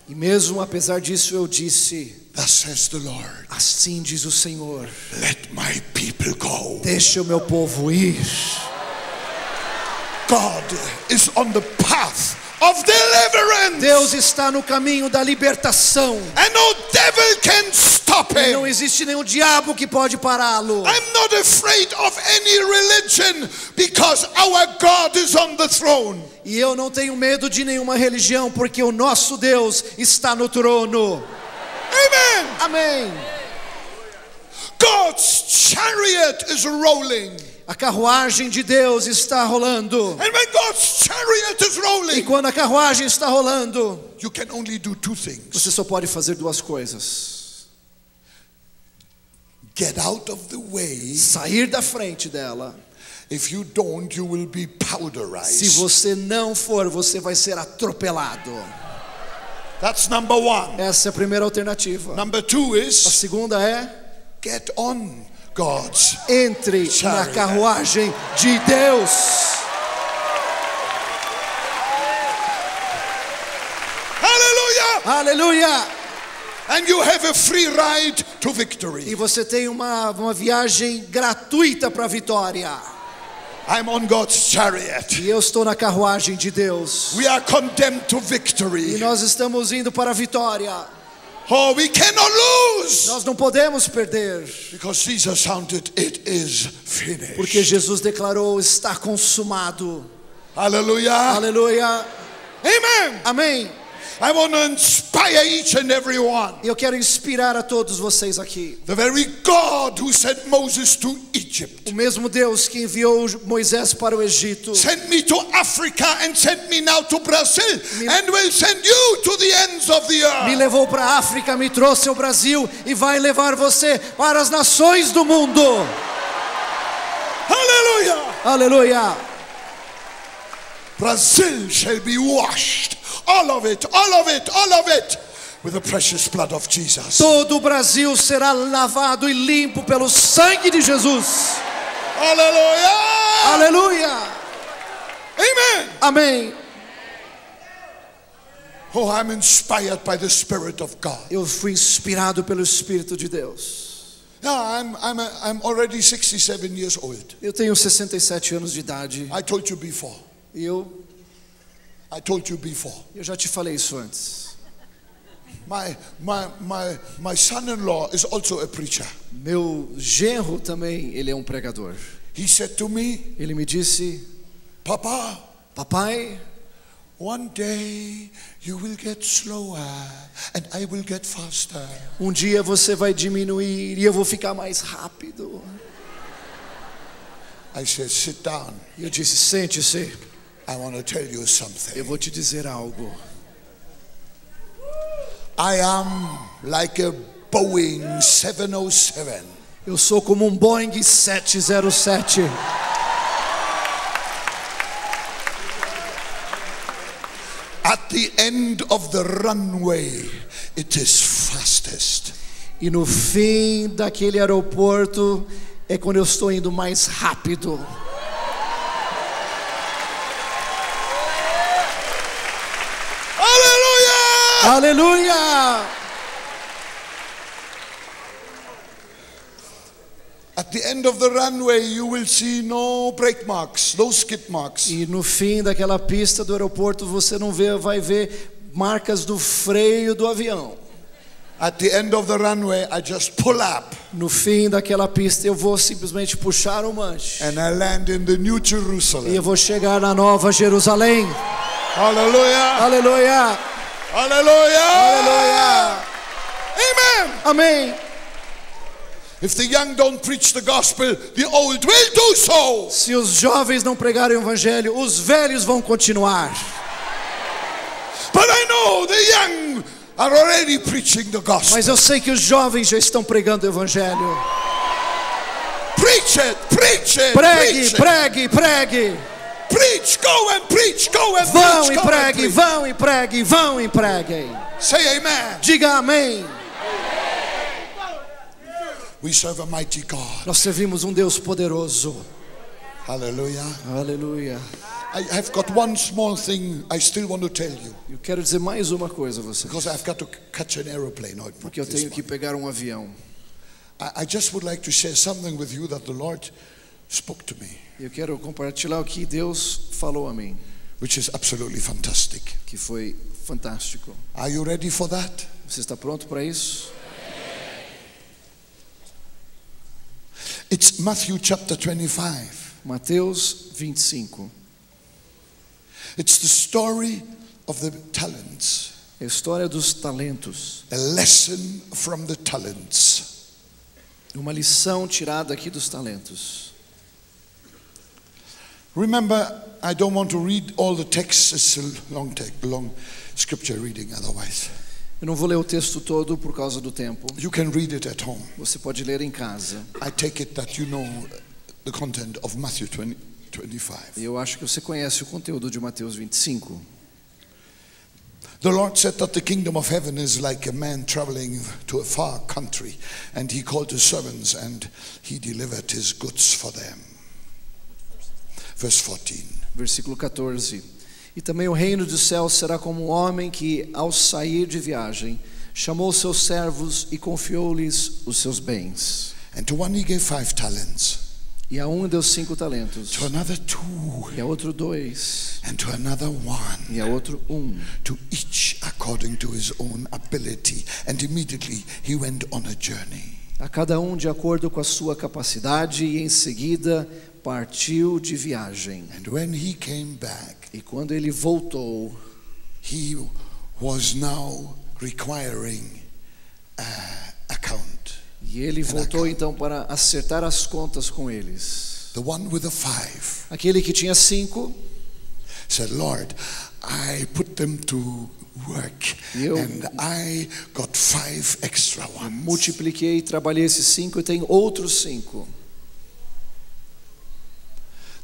E mesmo apesar disso eu disse: Thus says the Lord, Assim diz o Senhor: let my people go. Deixa o meu povo ir. God is on the path of deliverance. Deus está no caminho da libertação. And no devil can stop E não him. existe nenhum diabo que pode pará-lo. I'm not afraid of any religion because our God is on the throne. E eu não tenho medo de nenhuma religião, porque o nosso Deus está no trono. Amen. Amém. God's chariot is rolling. A carruagem de Deus está rolando. And when God's chariot is E rolling, quando a carruagem está rolando, you can only do two things você só pode fazer duas coisas: get out of the way. sair da frente dela. If you don't, you will be Se powderized. você não for, você vai ser atropelado. That's number one. Essa é a primeira alternativa. Number two A is segunda é get on God's. entre na Chariot. carruagem de Deus. Aleluia! And you have a free ride to E victory. você tem uma, uma viagem gratuita para a vitória. I'm on God's chariot. E eu estou na carruagem de Deus. We are condemned to E victory. nós estamos indo para a vitória. Oh, we cannot lose. Nós não podemos perder. Because Jesus sounded, it is finished. Porque Jesus declarou: está consumado. Hallelujah. Aleluia. Amen. Amém. I want to inspire each and every one. Eu quero inspirar a todos vocês aqui. The very God who sent Moses to Egypt O mesmo Deus que enviou Moisés para o Egito sent me to Africa and sent me now to Brazil and will send you to the ends of the me earth. levou para a África, me trouxe ao Brasil e vai levar você para as nações do mundo. Hallelujah. Aleluia. Brazil shall be washed, all of it, all of it, all of it, with the precious blood of Jesus. Todo o Brasil será lavado e limpo pelo sangue de Jesus. Hallelujah. Aleluia. Amen. Amém. Oh, I'm inspired by the Spirit of God. Eu fui inspirado pelo Espírito de Deus. Yeah, I'm, I'm, I'm already 67 years old. Eu tenho 67 anos de idade I told you before. eu, I told you before. eu já te falei isso antes. My, my, my, my son in law is also a preacher. Meu genro também, ele é um pregador. He said to me, Ele me disse: Papa, Papai, one day you will get slower and I will get faster. um dia você vai diminuir e eu vou ficar mais rápido. I said, Sit down. Eu disse: Sente-se, I want to tell you eu something. vou te dizer algo. I am like a Boeing 707. Eu sou como um Boeing 707. At the end of the runway, it is fastest. E no fim daquele aeroporto é quando eu estou indo mais rápido. Hallelujah! Aleluia! At the end of the runway, you will see no brake marks, no skid marks. E no fim daquela pista do aeroporto você não vê, vai ver marcas do freio do avião. At the end of the runway, I just pull up No fim daquela pista eu vou simplesmente puxar o manche. and I land in the New E Jerusalem. eu vou chegar na Nova Jerusalém. Hallelujah! Aleluia! Hallelujah! Aleluia! Amen! Amém. If the young don't preach the gospel, the old will do so. Se os jovens não pregarem o evangelho, os velhos vão continuar. But I know the young are already preaching the gospel. Mas eu sei que os jovens já estão pregando o evangelho. Preach it, preach it, Pregue, preach it. pregue, pregue. Preach, go and preach, go and Vão preach, e go and preguem, vão e preguem, vão e preguem. Say amen. Diga amém. We serve a mighty God. Nós servimos um Deus poderoso. Hallelujah. Aleluia. I have got one small thing I still want to tell you Eu quero dizer mais uma coisa a você, because I've got to catch an aeroplane. No, porque eu tenho que pegar um avião. I just would like to share something with you that the Lord spoke to me, Eu quero compartilhar o que Deus falou a mim, which is absolutely fantastic. que foi fantástico. Are you ready for that? Você está pronto para isso? It's Matthew chapter 25. Mateus 25. It's the story of the talents, É a história dos talentos. a lesson from the talents. Uma lição tirada aqui dos talentos. Remember, I don't want to read all the text. It's a long text, long scripture reading otherwise. Eu não vou ler o texto todo por causa do tempo. You can read it at home. Você pode ler em casa. I take it that you know the content of Matthew 20, 25. E eu acho que você conhece o conteúdo de Mateus 25. The Lord said that the kingdom of heaven is like a man traveling to a far country, and he called his servants and he delivered his goods for them. Verse 14. Versículo 14. E também o reino dos céus será como um homem que, ao sair de viagem, chamou seus servos e confiou-lhes os seus bens. And to one he gave five talents, E a um deu cinco talentos, to another two, e a outro dois, and to another one. e a outro um, To each according to his own ability. And immediately he went on a journey. a cada um de acordo com a sua capacidade, e em seguida partiu de viagem. And when he came back, E quando ele voltou, he was now requiring uh, account. e ele voltou então para acertar as contas com eles. The one with the five Aquele que tinha cinco said, Lord, I put them to work Eu- and I got five extra ones. multipliquei, trabalhei esses cinco e tenho outros cinco.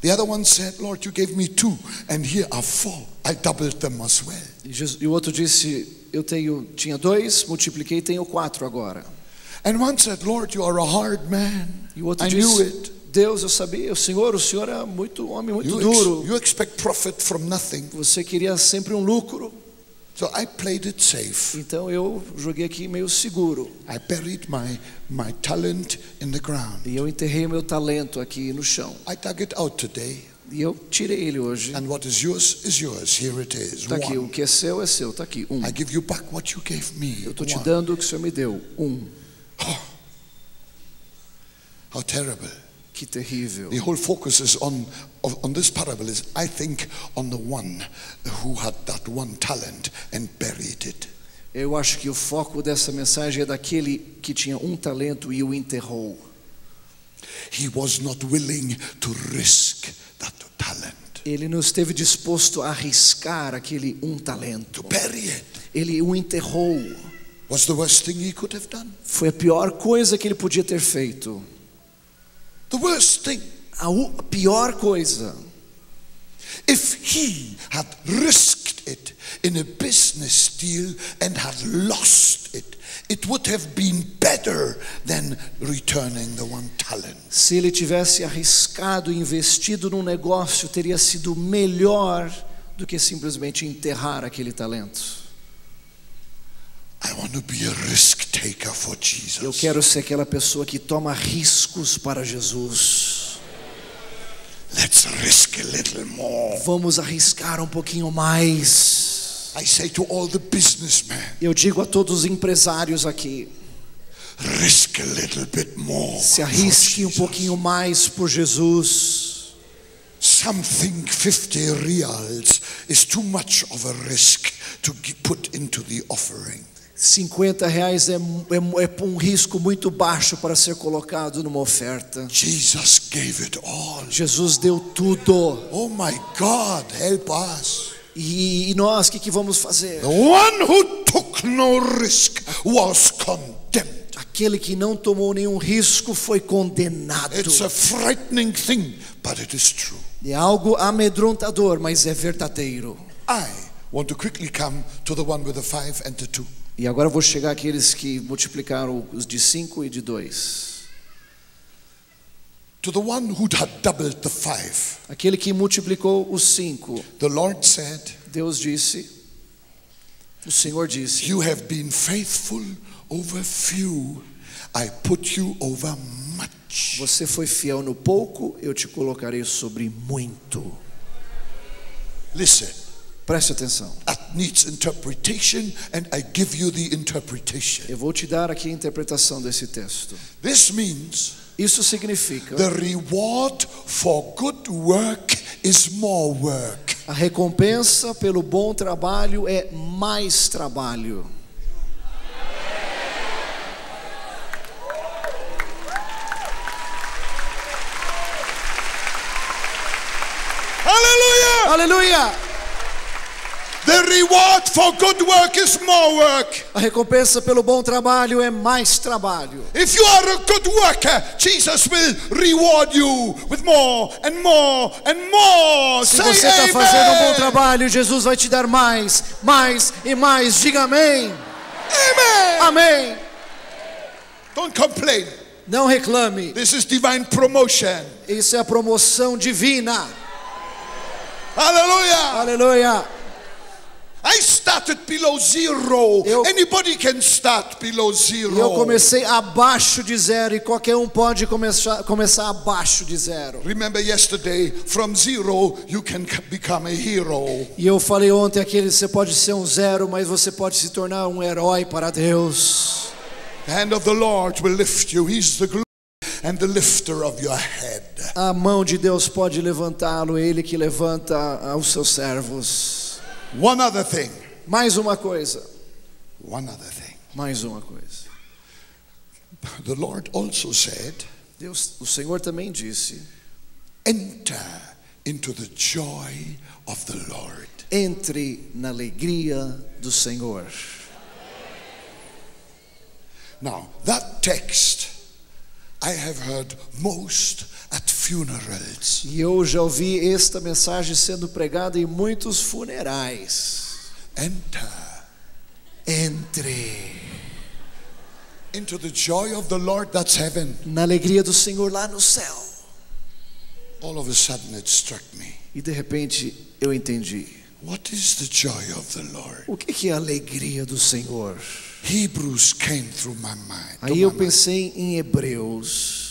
The other one said, Lord, you gave me two and here are four. I doubled them as well. E, o outro disse: Eu tenho, tinha dois, multipliquei tenho quatro agora. And one said, Lord, you are a hard man. E o outro I knew disse: it. Deus, eu sabia, o Senhor, o Senhor é muito homem muito You, duro. ex- you expect profit from nothing. Você queria sempre um lucro, So I played it safe. então eu joguei aqui meio seguro. I buried my, my talent in the ground. E eu enterrei o meu talento aqui no chão. I dug it out today. E eu tirei ele hoje. And what is yours is yours. Here it is. Está aqui, o One. que é seu é seu, está aqui, um. I give you back what you gave me. Eu estou te One. dando o que o Senhor me deu, um. How terrible. Que terrível. The whole focus is on, on this parable is, I think, on the one who had that one talent and buried it. Eu acho que o foco dessa mensagem é daquele que tinha um talento e o enterrou. He was not willing to risk that talent, Ele não esteve disposto a arriscar aquele um talento. to bury it. Ele o enterrou. Was the worst thing he could have done. Foi a pior coisa que ele podia ter feito. The worst thing. A, pior coisa. If he had risked it in a business deal and had lost it, it would have been better than returning the one talent. Se ele tivesse arriscado e investido num negócio, teria sido melhor do que simplesmente enterrar aquele talento. I want to be a risk taker for Jesus. Eu quero ser aquela pessoa que toma riscos para Jesus. Let's risk a little more. Vamos arriscar um pouquinho mais. I say to all the businessmen, Eu digo a todos os empresários aqui: risk a little bit more. se arrisque um pouquinho mais por Jesus. Something 50 reals is too much of a risk to put into the offering. 50 reais é, é, é um risco muito baixo para ser colocado numa oferta. Jesus gave it all. Jesus deu tudo. Oh my God, help us. E, e nós, o que, que vamos fazer? The one who took no risk was condemned. Aquele que não tomou nenhum risco foi condenado. It's a frightening thing, but it is true. É algo amedrontador, mas é verdadeiro. I want to quickly come to the one with the five and the two. E agora eu vou chegar àqueles que multiplicaram os de cinco e de dois. To the one who had doubled the five, Aquele que multiplicou os cinco, the Lord said, Deus disse, o Senhor disse: You have been faithful over few, I put you over much. Você foi fiel no pouco, eu te colocarei sobre muito. Listen, Preste atenção. that needs interpretation, and I give you the interpretation. Eu vou te dar aqui a interpretação desse texto. This means Isso significa the reward for good work is more work. a recompensa pelo bom trabalho é mais trabalho. Hallelujah! Aleluia! The reward for good work is more work. A recompensa pelo bom trabalho é mais trabalho. If you are a good worker, Jesus will reward you with more and more and more. Se Say você está fazendo um bom trabalho, Jesus vai te dar mais, mais e mais. Diga amém. Amen. Amém. Don't complain. Não reclame. This is divine promotion. Isso é a promoção divina. Hallelujah. Aleluia. I started below zero. Eu- Anybody can start below zero. Eu comecei abaixo de zero e qualquer um pode começar, começar abaixo de zero. Remember yesterday, from zero, you can become a hero. E eu falei ontem aquele, você pode ser um zero, mas você pode se tornar um herói para Deus. The hand of the Lord will lift you. He's the glue and the lifter of your head. A mão de Deus pode levantá-lo, ele que levanta aos seus servos. One other thing. Mais uma coisa, One other thing. mais uma coisa. The Lord also said, Deus, o Senhor também disse: Enter into the joy of the Lord. entre na alegria do Senhor. Now, that text I have heard most at funerals. E eu já ouvi esta mensagem sendo pregada em muitos funerais. Enter Entre into the joy of the Lord, that's heaven. na alegria do Senhor lá no céu. All of a sudden it struck me. E de repente eu entendi. What is the joy of the Lord? O que que é a alegria do Senhor? Hebrews came through my mind. Aí eu pensei em Hebreus.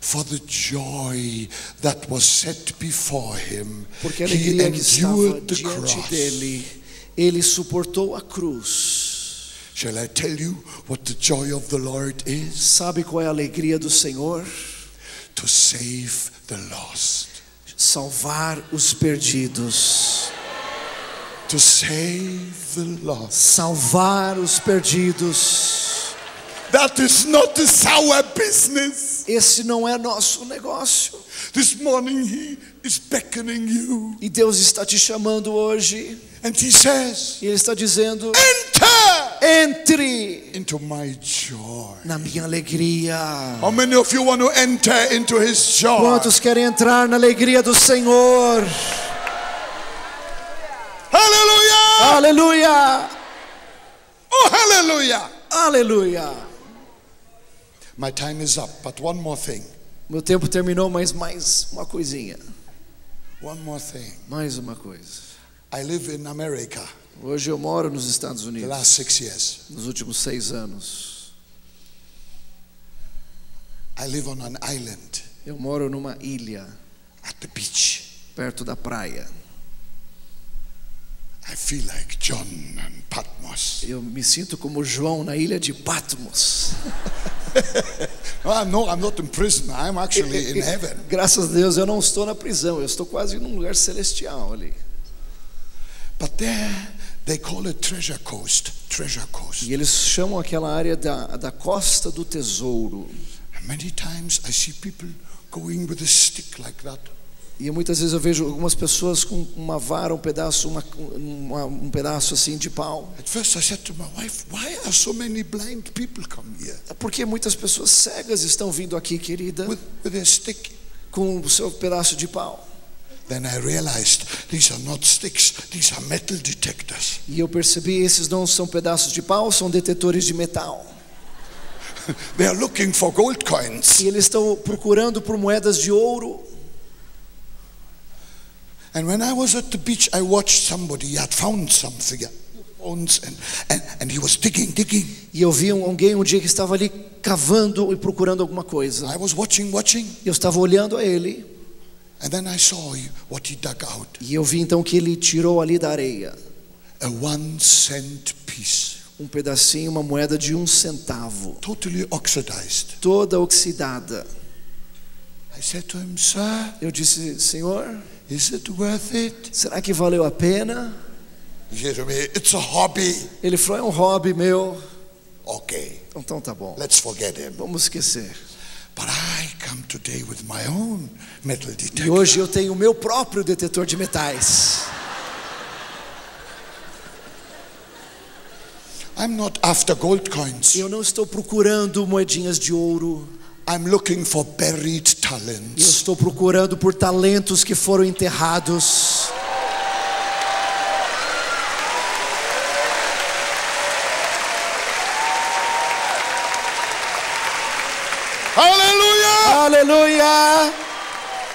For the joy that was set before him, Porque a he alegria que estava endured the diante cross. dele, ele suportou a cruz. Shall I tell you what the joy of the Lord is? Sabe qual é a alegria do Senhor? To save the lost. Salvar os perdidos. To save the lost. Salvar os perdidos. That is not a sour business. Esse não é nosso negócio. This morning he is beckoning you. E Deus está te chamando hoje. And he says, E Ele está dizendo: Enter entre into my joy. na minha alegria. How many of you want to enter into his joy? Quantos querem entrar na alegria do Senhor? Hallelujah! Aleluia! Oh, hallelujah! Aleluia! My time is up, but one more thing. Meu tempo terminou, mas mais uma coisinha. One more thing. Mais uma coisa. I live in America Hoje eu moro nos Estados the Unidos, last six years. nos últimos seis anos. I live on an island Eu moro numa ilha, at the beach. perto da praia. I feel like John and Patmos. Eu me sinto como João na ilha de Patmos. No, I'm not in prison. I'm actually in heaven. Graças a Deus eu não estou na prisão, eu estou quase num lugar celestial ali. But there, they call it treasure coast. Treasure coast. E eles chamam aquela área da, da costa do tesouro. And many times I see people going with a stick like that. E muitas vezes eu vejo algumas pessoas com uma vara, um pedaço, uma, uma- um pedaço assim de pau. At first I said to my wife, why are so many blind people come here Porque muitas pessoas cegas estão vindo aqui, querida, with, with a stick? com o seu pedaço de pau. Then I realized these are not sticks, these are metal detectors. E eu percebi, esses não são pedaços de pau, são detetores de metal. They are looking for gold coins. E eles estão procurando por moedas de ouro. And when I was at the beach, I watched somebody he had found something. Bones and, and, and he was digging, digging. E eu vi um- alguém um dia que estava ali cavando e procurando alguma coisa. I was watching, watching, Eu estava olhando a ele and then I saw what he dug out e eu vi então que ele tirou ali da areia a one cent piece, um pedacinho, uma moeda de um centavo, totally oxidized. toda oxidada. I said to him, Sir, Eu disse, Senhor, is it worth it? será que valeu a pena? Me, It's a hobby. Ele falou, é um hobby meu. Okay, Então tá bom, let's forget him. vamos esquecer. But I come today with my own metal E detector. hoje eu tenho o meu próprio detetor de metais. I'm not after gold coins. Eu não estou procurando moedinhas de ouro. I'm looking for buried Eu talents. estou procurando por talentos que foram enterrados. Hallelujah! Aleluia!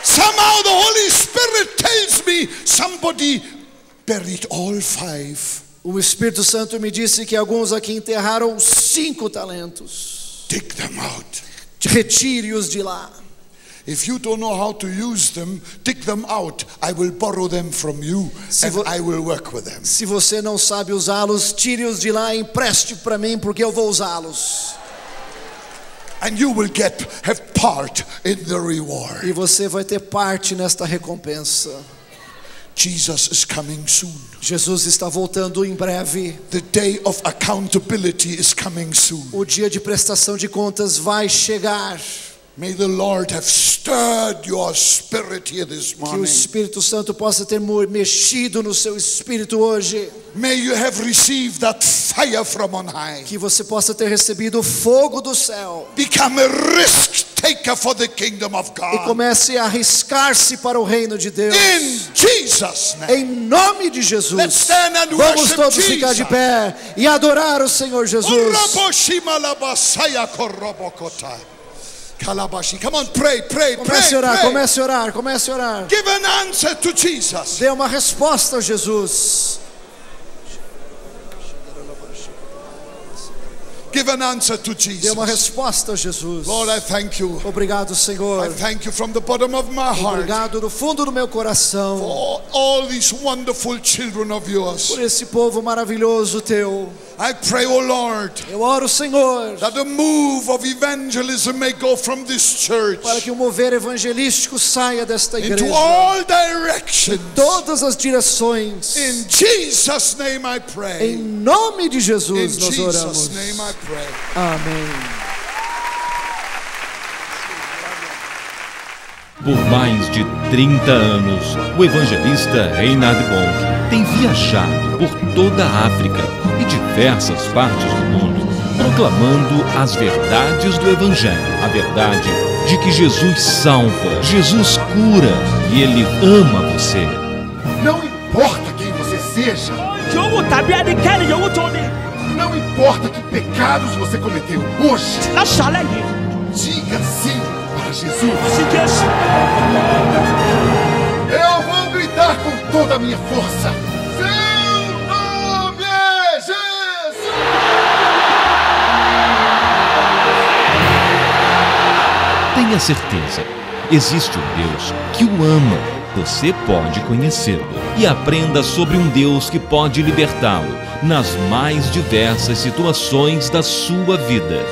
Somehow the Holy Spirit tells me some somebody buried all five. O Espírito Santo me disse que alguns aqui enterraram cinco talentos. Dig them out. Retire-os de lá. If you don't know how to use them, dig them out. I will borrow them from you Se and I will work with them. Se você não sabe usá-los, tire-os de lá e empreste para mim, porque eu vou usá-los. And you will get have part in the reward. E você vai ter parte nesta recompensa. Jesus is coming soon. Jesus está voltando em breve. The day of accountability is coming soon. O dia de prestação de contas vai chegar. May the Lord have stirred your spirit here this Que o morning. Espírito Santo possa ter mexido no seu espírito hoje. May you have received that fire from on high. Que você possa ter recebido o fogo do céu. Become a risk for the kingdom of E God. comece a arriscar-se para o reino de Deus. In Jesus' name. Em nome de Let's Jesus. stand and Vamos todos ficar de Jesus. pé e adorar o Senhor Jesus. Come on, pray, pray, pray, Comece a orar, pray. comece a orar, comece a orar. Give an answer to Jesus. Dê uma resposta a Jesus. Give an answer to Dê uma Jesus. resposta a Jesus. Lord, I thank you. Obrigado, I Senhor. thank you from the bottom of my heart Obrigado do fundo do meu coração for all these wonderful children of yours. por esse povo maravilhoso teu. I pray, oh Lord, Eu oro, Senhor, that the move of evangelism may go from this church para que o mover evangelístico saia desta into igreja. all directions. Todas as direções. In Jesus' name I Em pray. nome de In Jesus nós Jesus' oramos. name I pray. Amém. Por mais de 30 anos, o evangelista Reinhard Bonk tem viajado por toda a África e diversas partes do mundo, proclamando as verdades do Evangelho. A verdade de que Jesus salva, Jesus cura e Ele ama você. Não importa quem você seja, não importa que pecados você cometeu hoje, diga sim para Jesus. Eu vou gritar com toda a minha força. Seu nome é Jesus! Tenha certeza, existe um Deus que o ama. Você pode conhecê-lo e aprenda sobre um Deus que pode libertá-lo nas mais diversas situações da sua vida.